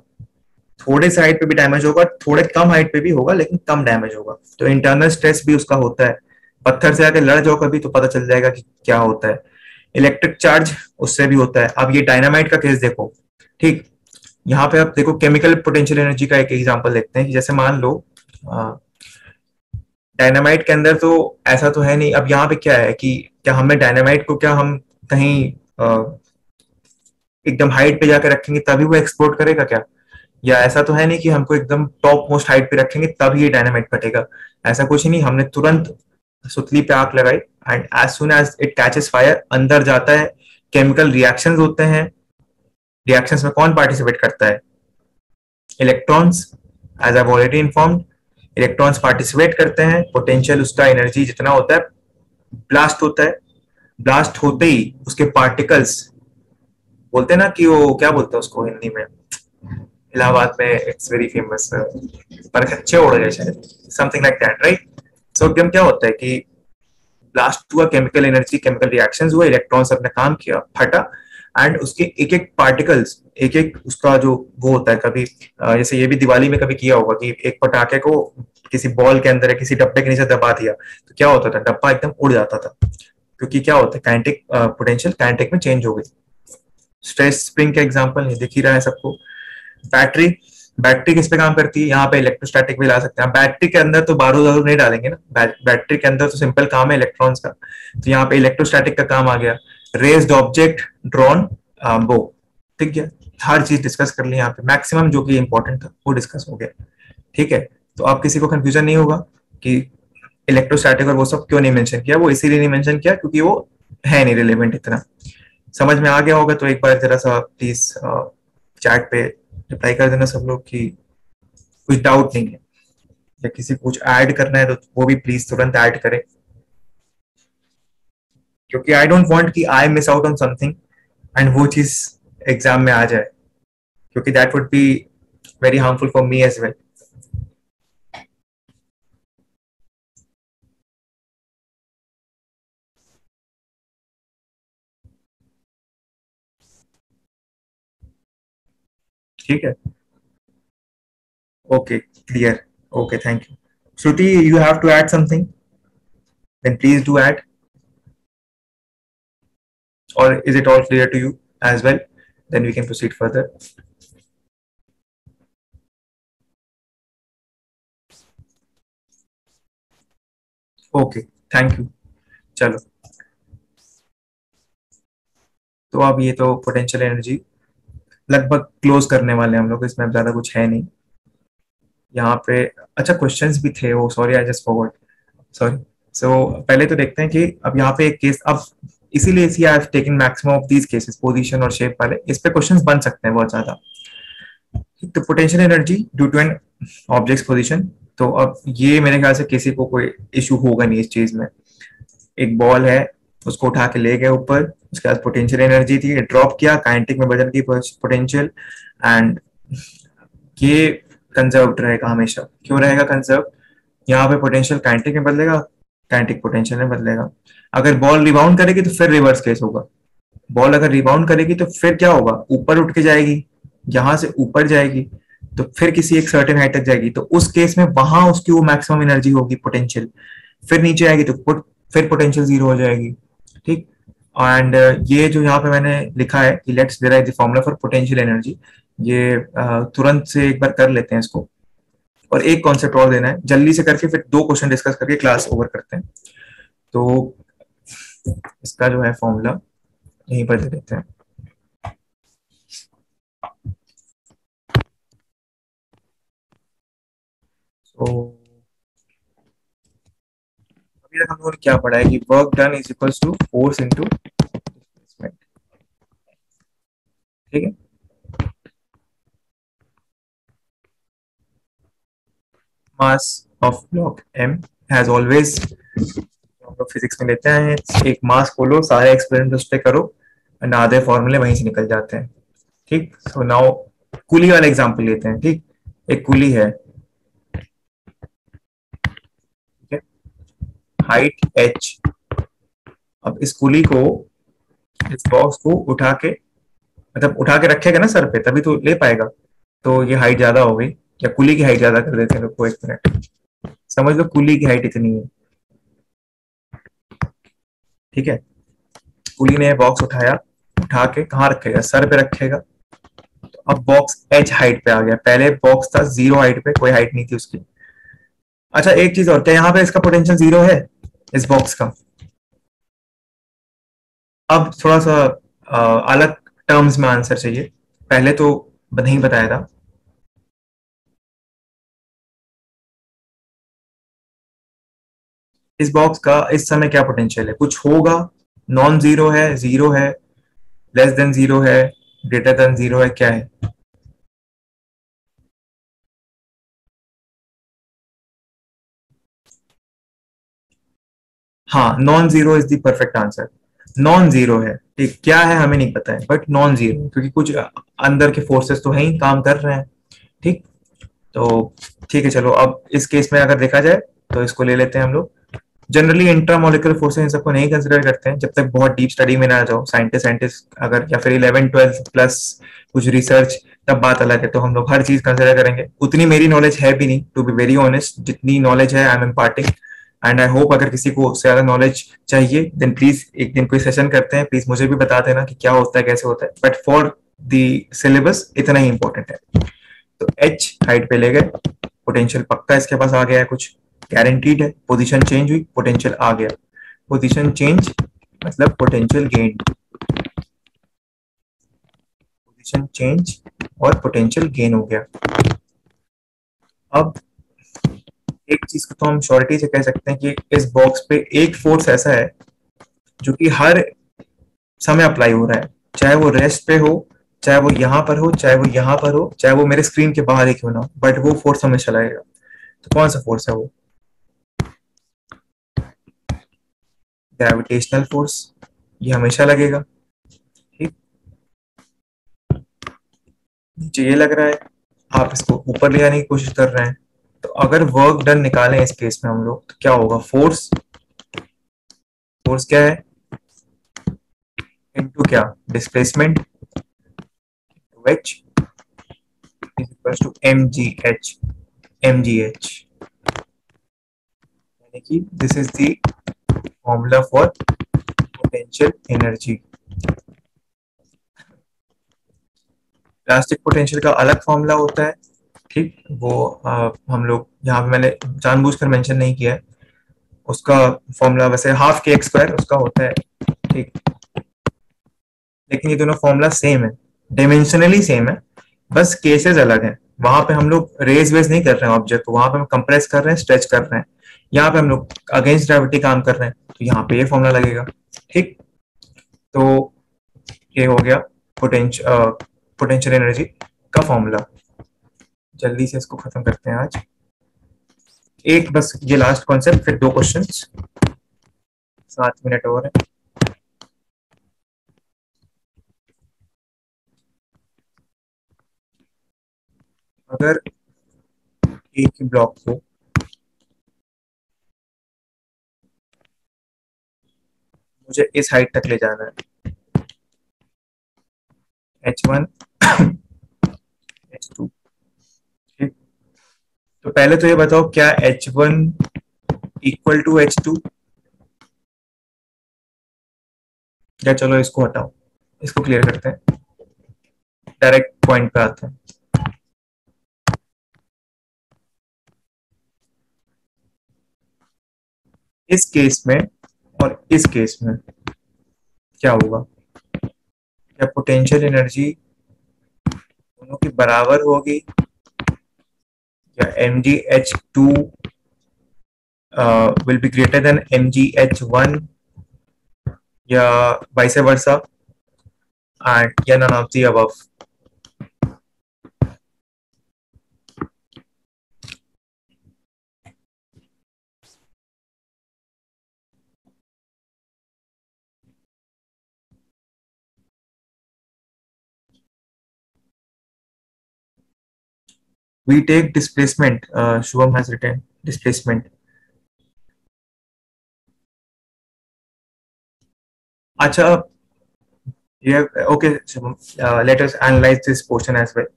थोड़े से हाइट पे भी डैमेज होगा, थोड़े कम हाइट पे भी होगा, लेकिन कम डैमेज होगा। तो इंटरनल स्ट्रेस भी उसका होता है। पत्थर से आके लड़ जाओ कभी तो पता चल जाएगा कि क्या होता है। इलेक्ट्रिक चार्ज उससे भी होता है। अब ये डायनामाइट का केस देखो। ठीक। यहाँ पे आप देखो केमिकल पोटेंशियल एनर्जी का एक एग्ज़ाम्पल देखते हैं जैसे मान लो डायनामाइट के अंदर तो ऐसा तो है नहीं। अब यहाँ पे क्या है कि क्या हमें डायनामाइट को क्या हम कहीं एकदम हाइट पे जाकर रखेंगे तभी वो एक्सप्लोर करेगा क्या? या ऐसा तो है नहीं कि हमको एकदम टॉप मोस्ट हाइट पे रखेंगे तभी ये डायनामाइट फटेगा ऐसा कुछ नहीं, हमने तुरंत सुतली पे आग लगाई and as soon as it catches fire अंदर जाता है केमिकल रिएक्शन होते हैं। रिएक्शन में कौन पार्टिसिपेट करता है? Electrons as I already informed electrons participate करते हैं पोटेंशियल उसका एनर्जी जितना होता है ब्लास्ट होता है। ब्लास्ट होते ही उसके पार्टिकल्स बोलते हैं ना कि वो क्या बोलते हैं उसको हिंदी में? इलाहाबाद में इट्स वेरी फ़ेमस पर अच्छे उड़ गए शायद। Something like that right so एकदम क्या होता है कि ब्लास्ट हुआ केमिकल एनर्जी केमिकल रिएक्शंस हुआ इलेक्ट्रॉन्स अपने काम किया, फटा एंड उसके एक एक पार्टिकल्स एक एक उसका जो वो होता है, कभी जैसे ये भी दिवाली में कभी किया होगा कि एक पटाखे को किसी बॉल के अंदर किसी डब्बे के नीचे दबा दिया तो क्या होता था? डब्बा एकदम उड़ जाता था। क्योंकि क्या होता है? काइनेटिक पोटेंशियल काइनेटिक में चेंज हो गई। स्ट्रेस स्प्रिंग का एग्जांपल दिख ही रहा है सबको। बैटरी बैटरी किस पे काम करती है? यहाँ पे इलेक्ट्रोस्टैटिक भी ला सकते हैं। बैटरी के अंदर तो बारूद वारूद नहीं डालेंगे ना। बैटरी के अंदर तो सिंपल काम है इलेक्ट्रॉन्स का। तो यहाँ पे इलेक्ट्रोस्टैटिक का काम आ गया। रेस्ड ऑब्जेक्ट ड्रॉन वो, ठीक है? हर चीज़ डिस्कस कर ली यहाँ पे। मैक्सिमम जो कि इंपॉर्टेंट था, वो डिस्कस हो गया। ठीक है? तो आप किसी को कंफ्यूजन नहीं होगा कि इलेक्ट्रोस्टैटिक और वो सब क्यों नहीं मेंशन किया? वो इसीलिए नहीं मेंशन किया क्योंकि वो है नहीं रिलेवेंट इतना। समझ में आ गया होगा तो एक बार जरा सा प्लीज़ चैट पे रिप्लाई कर देना सब लोग कि कुछ डाउट नहीं है। या किसी कुछ ऐड करना है तो वो भी प्लीज़ तुरंत ऐड करें। क्योंकि आई डोंट वांट कि I miss out on something and वो चीज़ एग्ज़ाम में आ जाए। क्योंकि that would be very harmful for me as well ठीक है? Okay clear okay thank you Shruti you have to add something then please do add or is it all clear to you as well? Then we can proceed further. Okay thank you चलो। तो अब ये तो potential energy लगभग close करने वाले हम लोग, इसमें ज़्यादा कुछ है नहीं। यहाँ पे अच्छा क्वेश्चंस भी थे वो sorry I just forward sorry so पहले तो देखते हैं कि अब यहाँ पे एक केस अब इसीलिए इसी I have taken maximum of these cases position और शेप वाले। इस पे क्वेश्चंस बन सकते हैं बहुत ज़्यादा। तो potential energy due to an object position तो अब ये मेरे ख्याल से किसी को कोई इशू होगा नहीं इस चीज़ में। एक बॉल है, उसको उठा के ले गए ऊपर, उसके बाद पोटेंशियल एनर्जी थी ड्रॉप किया काइनेटिक में बदल गई पोटेंशियल एंड ये कंजर्व रहेगा हमेशा। क्यों रहेगा कंजर्व यहाँ पे पोटेंशियल काइनेटिक में बदलेगा काइनेटिक पोटेंशियल में बदलेगा। अगर बॉल रिबाउंड करेगी तो फिर रिवर्स केस होगा। बॉल अगर रिबाउंड करेगी तो फिर क्या होगा? ऊपर उठ के जाएगी। यहाँ से ऊपर जाएगी तो फिर किसी एक सर्टेन हाइट तक जाएगी। तो उस केस में वहाँ उसकी वो मैक्सिमम एनर्जी होगी पोटेंशियल फिर नीचे आएगी तो पुट, फिर पोटेंशियल ज़ीरो हो जाएगी। ठीक? एंड ये जो यहाँ पे मैंने लिखा है कि let's derive the formula for potential energy ये तुरंत से एक बार कर लेते हैं इसको। और एक कॉन्सेप्ट और देना है। जल्दी से करके फिर दो क्वेश्चन डिस्कस करके क्लास ओवर करते हैं। तो इसका जो है फॉर्मूला यहीं पर दे देते हैं। तो अभी तक हम लोगों ने क्या पढ़ा है कि work done is equals to force into displacement ठीक है? Mass of block m has always physics में लेते हैं, एक मास खोलो, सारे एक्सपेरिमेंट उस पर करो एंड आधे फॉर्मूले वहीं से निकल जाते हैं। ठीक? सो नाउ कुली वाला एग्ज़ाम्पल लेते हैं, ठीक? एक कुली है। हाइट एच अब इस कुली को, इस बॉक्स को उठा के मतलब उठा के रखेगा ना सर पे, तभी तो ले पाएगा। तो ये हाइट ज़्यादा हो गई, या कुली की हाइट ज़्यादा कर देते हैं लोग को एक मिनट समझ लो कुली की हाइट इतनी है। ठीक है? कुली ने बॉक्स उठाया, उठा के कहा रखेगा? सर पे रखेगा। तो अब बॉक्स एच हाइट पे आ गया। पहले बॉक्स था ज़ीरो हाइट पे, कोई हाइट नहीं थी उसकी। अच्छा एक चीज़ और, क्या यहाँ पे इसका पोटेंशियल ज़ीरो है? इस बॉक्स का। अब थोड़ा सा अलग टर्म्स में आंसर चाहिए। पहले तो नहीं बताया था। इस बॉक्स का इस समय क्या पोटेंशियल है? कुछ होगा नॉन ज़ीरो है ज़ीरो है लेस देन ज़ीरो है ग्रेटर देन ज़ीरो है, क्या है? हाँ non zero is the perfect answer non zero है। ठीक, क्या है हमें नहीं पता है बट नॉन ज़ीरो क्योंकि कुछ अंदर के फोर्सेस तो है ही, काम कर रहे हैं। ठीक तो ठीक है, चलो, अब इस केस में अगर देखा जाए तो इसको ले लेते हैं हम लोग। जनरली इंट्रामोलिकुलर फोर्सेस इन सबको नहीं कंसिडर करते हैं, जब तक बहुत डीप स्टडी में ना जाओ साइंटिस्ट साइंटिस्ट अगर, या फिर इलेवन ट्वेल्थ प्लस कुछ रिसर्च तब बात अलग है। तो हम लोग हर चीज़ कंसिडर करेंगे। उतनी मेरी नॉलेज है भी नहीं टू बी वेरी ऑनेस्ट जितनी नॉलेज है I am imparting and I hope अगर किसी को उससे ज़्यादा नॉलेज चाहिए देन प्लीज़ एक दिन कोई सेशन करते हैं प्लीज़ मुझे भी बता देना कि क्या होता है, कैसे होता है। बट फॉर दी सिलेबस इतना ही इंपॉर्टेंट है। तो एच हाइट पे ले गए पोटेंशियल पक्का इसके पास आ गया है कुछ। गारंटीड है पोजीशन चेंज हुई पोटेंशियल आ गया। पोजीशन चेंज मतलब पोटेंशियल गेन पोजीशन चेंज और पोटेंशियल गेन हो गया। अब एक चीज़ को तो हम श्योरिटी से कह सकते हैं कि इस बॉक्स पे एक फोर्स ऐसा है, जो कि हर समय अप्लाई हो रहा है। चाहे वो रेस्ट पे हो, चाहे वो यहाँ पर हो, चाहे वो यहाँ पर हो, चाहे वो मेरे स्क्रीन के बाहर ही क्यों ना बट वो फोर्स हमेशा लगेगा। तो कौन सा फोर्स है वो? ग्रेविटेशनल फोर्स ये हमेशा लगेगा, ठीक? नीचे ये लग रहा है, आप इसको ऊपर ले जाने की कोशिश कर रहे हैं तो अगर वर्क डन निकालें इस केस में हम लोग तो क्या होगा? फोर्स फोर्स क्या है? इनटू क्या? Displacement H is equal to M G H M G H यानी कि this is the formula for potential energy plastic potential का अलग फॉर्मूला होता है ठीक? वो आ, हम लोग यहाँ पे मैंने जानबूझकर मेंशन नहीं किया है। उसका फॉर्मूला वैसे हाफ़ के स्क्वायर उसका होता है ठीक? लेकिन ये दोनों फॉर्मूला सेम है डायमेंशनली सेम है बस केसेस अलग हैं। वहाँ पे हम लोग रेज वेज नहीं कर रहे हैं ऑब्जेक्ट को वहाँ पे हम कंप्रेस कर रहे हैं स्ट्रेच कर रहे हैं। यहाँ पे हम लोग अगेंस्ट ग्रेविटी काम कर रहे हैं तो यहाँ पे ये फॉर्मूला लगेगा, ठीक? तो ये हो गया पोटेंशियल पोटेंशियल एनर्जी का फॉर्मूला जल्दी से इसको खत्म करते हैं आज। एक बस ये लास्ट कॉन्सेप्ट फिर दो क्वेश्चन सात मिनट और है। अगर एक ब्लॉक को मुझे इस हाइट तक ले जाना है। एच वन एच टू ठीक। तो पहले तो ये बताओ, क्या H one equal to H two या चलो इसको हटाओ। इसको क्लियर करते हैं। डायरेक्ट पॉइंट पे आते हैं। इस केस में और इस केस में क्या होगा? क्या पोटेंशियल एनर्जी दोनों की बराबर होगी? या M G H two will be greater than M G H one या वाइस वर्सा एंड या none of the above we take displacement uh, shubham has written displacement acha you have okay shubham uh, let us analyze this portion as well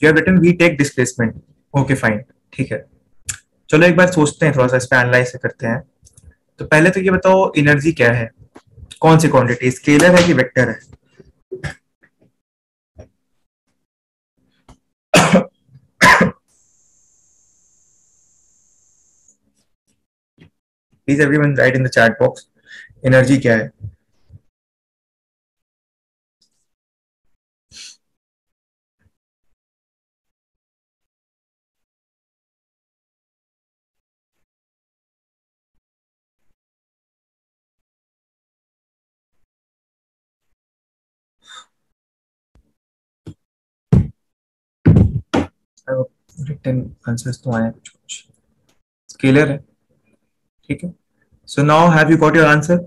you have written we take displacement okay fine ठीक है चलो एक बार सोचते हैं थोड़ा सा इस पे एनालाइज करते हैं तो पहले तो ये बताओ एनर्जी क्या है कौन सी क्वांटिटी स्केलर है कि वेक्टर है please everyone write in the chat box energy क्या है? रिटर्न आंसर्स तो आए कुछ कुछ स्केलर है? ठीक है now have you got your answer?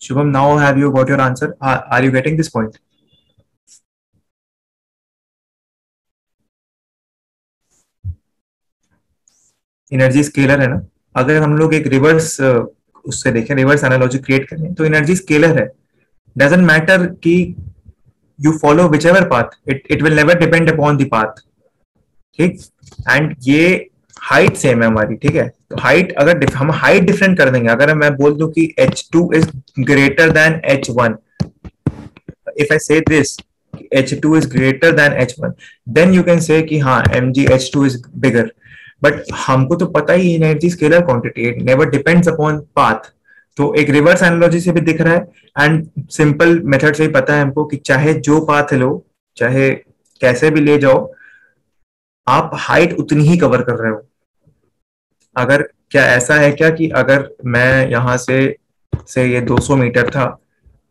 Shubham, now have you got your answer? Are, are you getting this point? Energy scalar है ना अगर हम लोग एक रिवर्स उससे देखें रिवर्स एनालॉजी क्रिएट करें तो एनर्जी स्केलर है डजेंट मैटर कि you follow whichever path it it will never depend upon the path ठीक? एंड ये हाइट सेम है हमारी, ठीक है? तो हाइट अगर हम हाइट डिफरेंट कर देंगे, अगर मैं बोल दू कि H two is greater than H one if I say this H two is greater than H one then you can say हाँ M G H two is bigger but हमको तो पता ही energy scalar quantity it never depends upon path तो एक reverse analogy से भी दिख रहा है एंड सिंपल मेथड से ही पता है हमको कि चाहे जो पाथ लो, चाहे कैसे भी ले जाओ आप हाइट उतनी ही कवर कर रहे हो। अगर क्या ऐसा है क्या कि अगर मैं यहाँ से से ये 200 मीटर था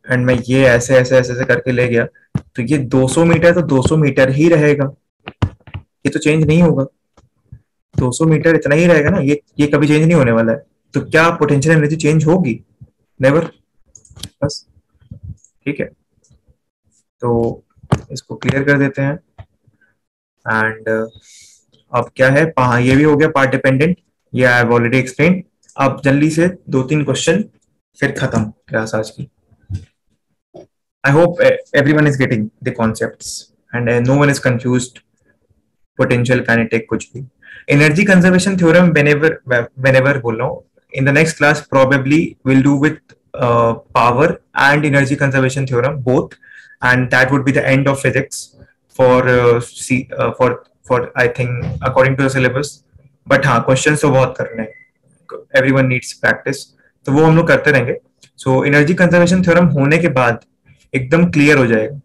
एंड मैं ये ऐसे ऐसे ऐसे ऐसे करके ले गया तो ये 200 मीटर तो 200 मीटर ही रहेगा। ये तो चेंज नहीं होगा। 200 मीटर इतना ही रहेगा ना, ये ये कभी चेंज नहीं होने वाला है। तो क्या पोटेंशियल एनर्जी चेंज होगी? नेवर बस, ठीक है। तो इसको क्लियर कर देते हैं। एंड uh, अब क्या है? ये भी हो गया पार्ट डिपेंडेंट ये आई ऑलरेडी एक्सप्लेन अब जल्दी से दो तीन क्वेश्चन फिर खत्म क्लास आज की. I hope everyone is getting the concepts and no one is confuse potential kinetic कुछ भी. एनर्जी कंजर्वेशन थ्योरम व्हेनेवर बोल रहा हूँ. The next class probably we'll do with uh, power and energy conservation theorem both. And that would be the end of physics. Uh, for for I think according to the syllabus. But हाँ question तो बहुत करने every one needs practice तो वो हम लोग करते रहेंगे। सो एनर्जी कंजर्वेशन थ्योरम होने के बाद एकदम क्लियर हो जाएगा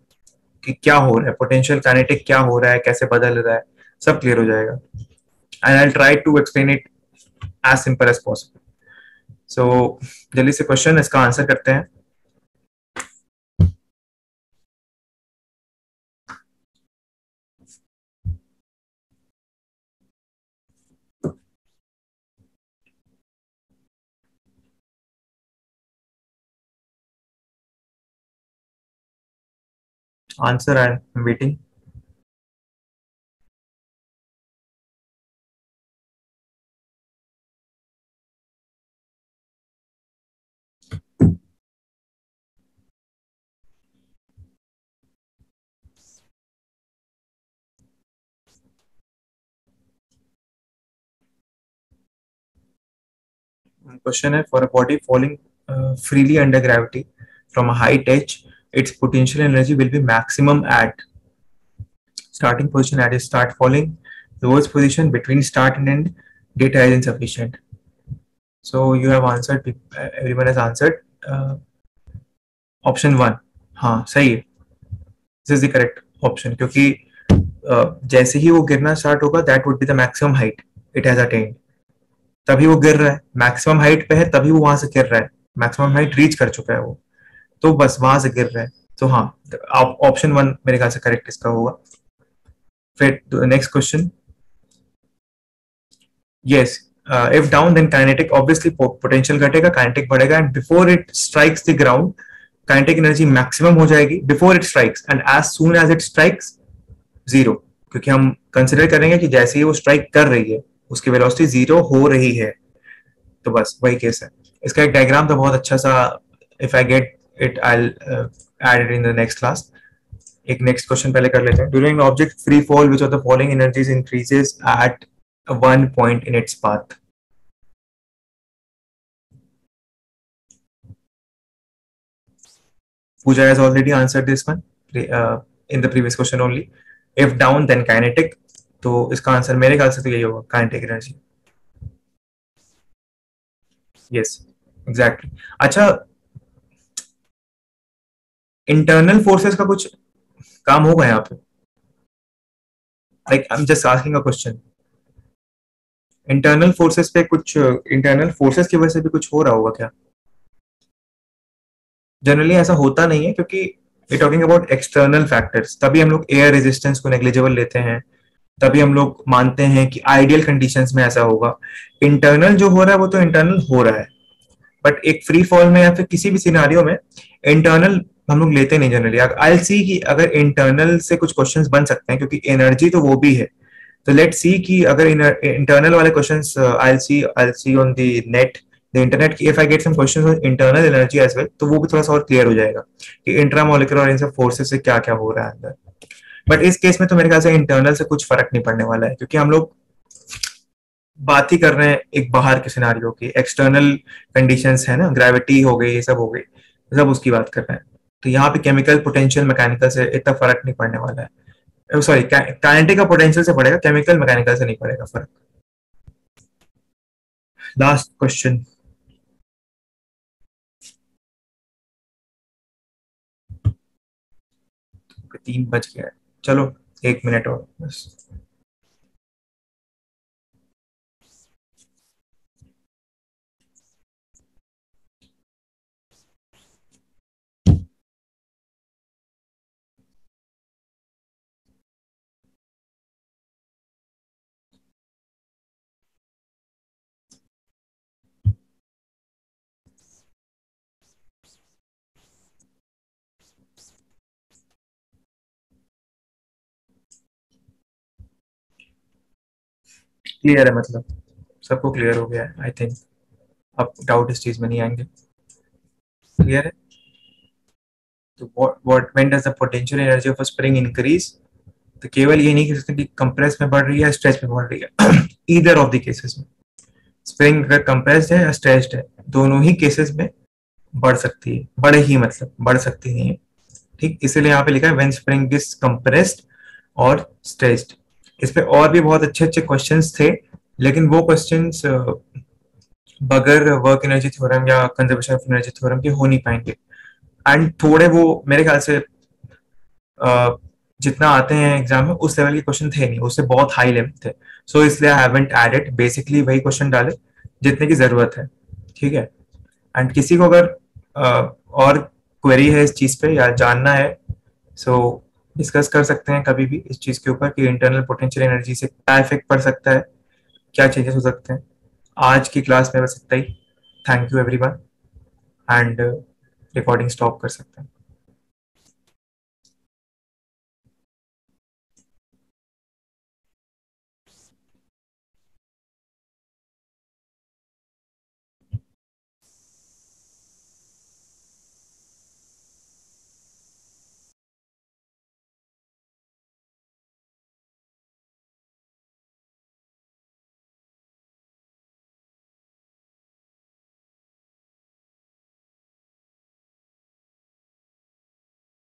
कि क्या हो रहा है। पोटेंशियल काइनेटिक क्या हो रहा है कैसे बदल रहा है सब क्लियर हो जाएगा। And I try to explain it as simple as possible so जल्दी से क्वेश्चन इसका आंसर करते हैं। answer I'm waiting. Question is for a body falling uh, freely under gravity from a height h its potential energy will be maximum at starting position at start falling lowest position between start and end data is insufficient so you have answered everyone has answered uh, option 1 हाँ सही है this is the correct option क्योंकि जैसे ही वो गिरना start होगा that would be the maximum height it has attend तभी वो गिर रहा है मैक्सिमम हाइट पे है तभी वो वहाँ से गिर रहा है मैक्सिमम हाइट रीच कर चुका है वो तो बस वहाँ से गिर रहा है। तो हाँ ऑप्शन वन मेरे ख्याल से करेक्ट इसका होगा। फिर next question yes if down then kinetic obviously potential घटेगा काइनेटिक बढ़ेगा and before it strikes the ground kinetic energy maximum हो जाएगी before it strikes and as soon as it strikes zero क्योंकि हम कंसिडर करेंगे कि जैसे ही वो स्ट्राइक कर रही है, उसकी वेलोसिटी ज़ीरो हो रही है। तो बस वही केस है। इसका एक डायग्राम तो बहुत अच्छा सा if I get it I add it in the next class एक नेक्स्ट क्वेश्चन पहले कर लेते हैं. During object free fall which of the following energies increases at one point in its path Pooja has already answered this one uh, in the previous question only. If down, then kinetic. तो इसका answer मेरे ख्याल से तो यही होगा kinetic energy yes exactly अच्छा internal forces का कुछ काम होगा यहाँ पे? Like I am just asking a question internal forces पे कुछ इंटरनल फोर्सेस की वजह से भी कुछ हो रहा होगा क्या? जनरली ऐसा होता नहीं है क्योंकि टॉकिंग अबाउट एक्सटर्नल फैक्टर्स तभी हम लोग एयर रेजिस्टेंस को नेग्लिजिबल लेते हैं। तभी हम लोग मानते हैं कि आइडियल कंडीशन में ऐसा होगा। इंटरनल जो हो रहा है वो तो इंटरनल हो रहा है। बट एक फ्री फॉल में या फिर किसी भी सिनारियों में इंटरनल हम लोग लेते नहीं जनरली आई सी कि अगर इंटरनल से कुछ क्वेश्चंस बन सकते हैं, क्योंकि एनर्जी तो वो भी है। तो लेट सी कि अगर इंटरनल वाले questions I see I see on the net the internet की if I get some questions on internal energy as well तो वो भी थोड़ा सा और क्लियर हो जाएगा कि इंट्रामोलिकुलर और इन सब फोर्सेस से क्या क्या हो रहा है अंदर। बट इस केस में तो मेरे ख्याल से इंटरनल से कुछ फ़र्क नहीं पड़ने वाला है, क्योंकि हम लोग बात ही कर रहे हैं एक बाहर के सिनारियों की। एक्सटर्नल कंडीशंस है ना ग्रेविटी हो गई, ये सब हो गई, सब उसकी बात कर रहे हैं। तो यहाँ पे केमिकल पोटेंशियल मैकेनिकल से इतना फ़र्क नहीं पड़ने वाला है। सॉरी काइनेटिक का पोटेंशियल से पड़ेगा केमिकल मैकेनिकल से नहीं पड़ेगा फ़र्क। लास्ट क्वेश्चन तीन बज गया है। चलो, एक मिनट और, बस। क्लियर है मतलब। सबको क्लियर हो गया है आई थिंक अब डाउट इस चीज़ में नहीं आएँगे। क्लियर है? तो what when does the potential energy of a spring increase तो केवल ये नहीं कह सकते कि कंप्रेस में बढ़ रही है स्ट्रेच में बढ़ रही है। ईदर ऑफ़ द केसेस में। स्प्रिंग अगर कंप्रेस्ड है या स्ट्रेच्ड है, दोनों ही केसेस में बढ़ सकती है। बढ़े ही मतलब बढ़ सकती है। ठीक? इसीलिए यहाँ पे लिखा है व्हेन स्प्रिंग इज़ कंप्रेस्ड और स्ट्रेच्ड इस पे और भी बहुत अच्छे अच्छे क्वेश्चंस थे लेकिन वो क्वेश्चंस बगैर वर्क एनर्जी थ्योरम या कंजर्वेशन ऑफ़ एनर्जी थ्योरम के हो नहीं पाएँगे। एंड थोड़े वो मेरे ख्याल से जितना आते हैं एग्ज़ाम में उस लेवल के क्वेश्चन थे नहीं उससे बहुत हाई लेवल थे। सो so, इसलिए आई हैवंट एडेड बेसिकली वही क्वेश्चन डाले जितने की ज़रूरत है। ठीक है? एंड किसी को अगर और क्वेरी है इस चीज़ पे या जानना है सो so, डिस्कस कर सकते हैं कभी भी इस चीज़ के ऊपर कि इंटरनल पोटेंशियल एनर्जी से क्या इफ़ेक्ट पड़ सकता है, क्या चेंजेस हो सकते हैं। आज की क्लास में बस इतना ही। Thank you everyone and recording stop कर सकते हैं।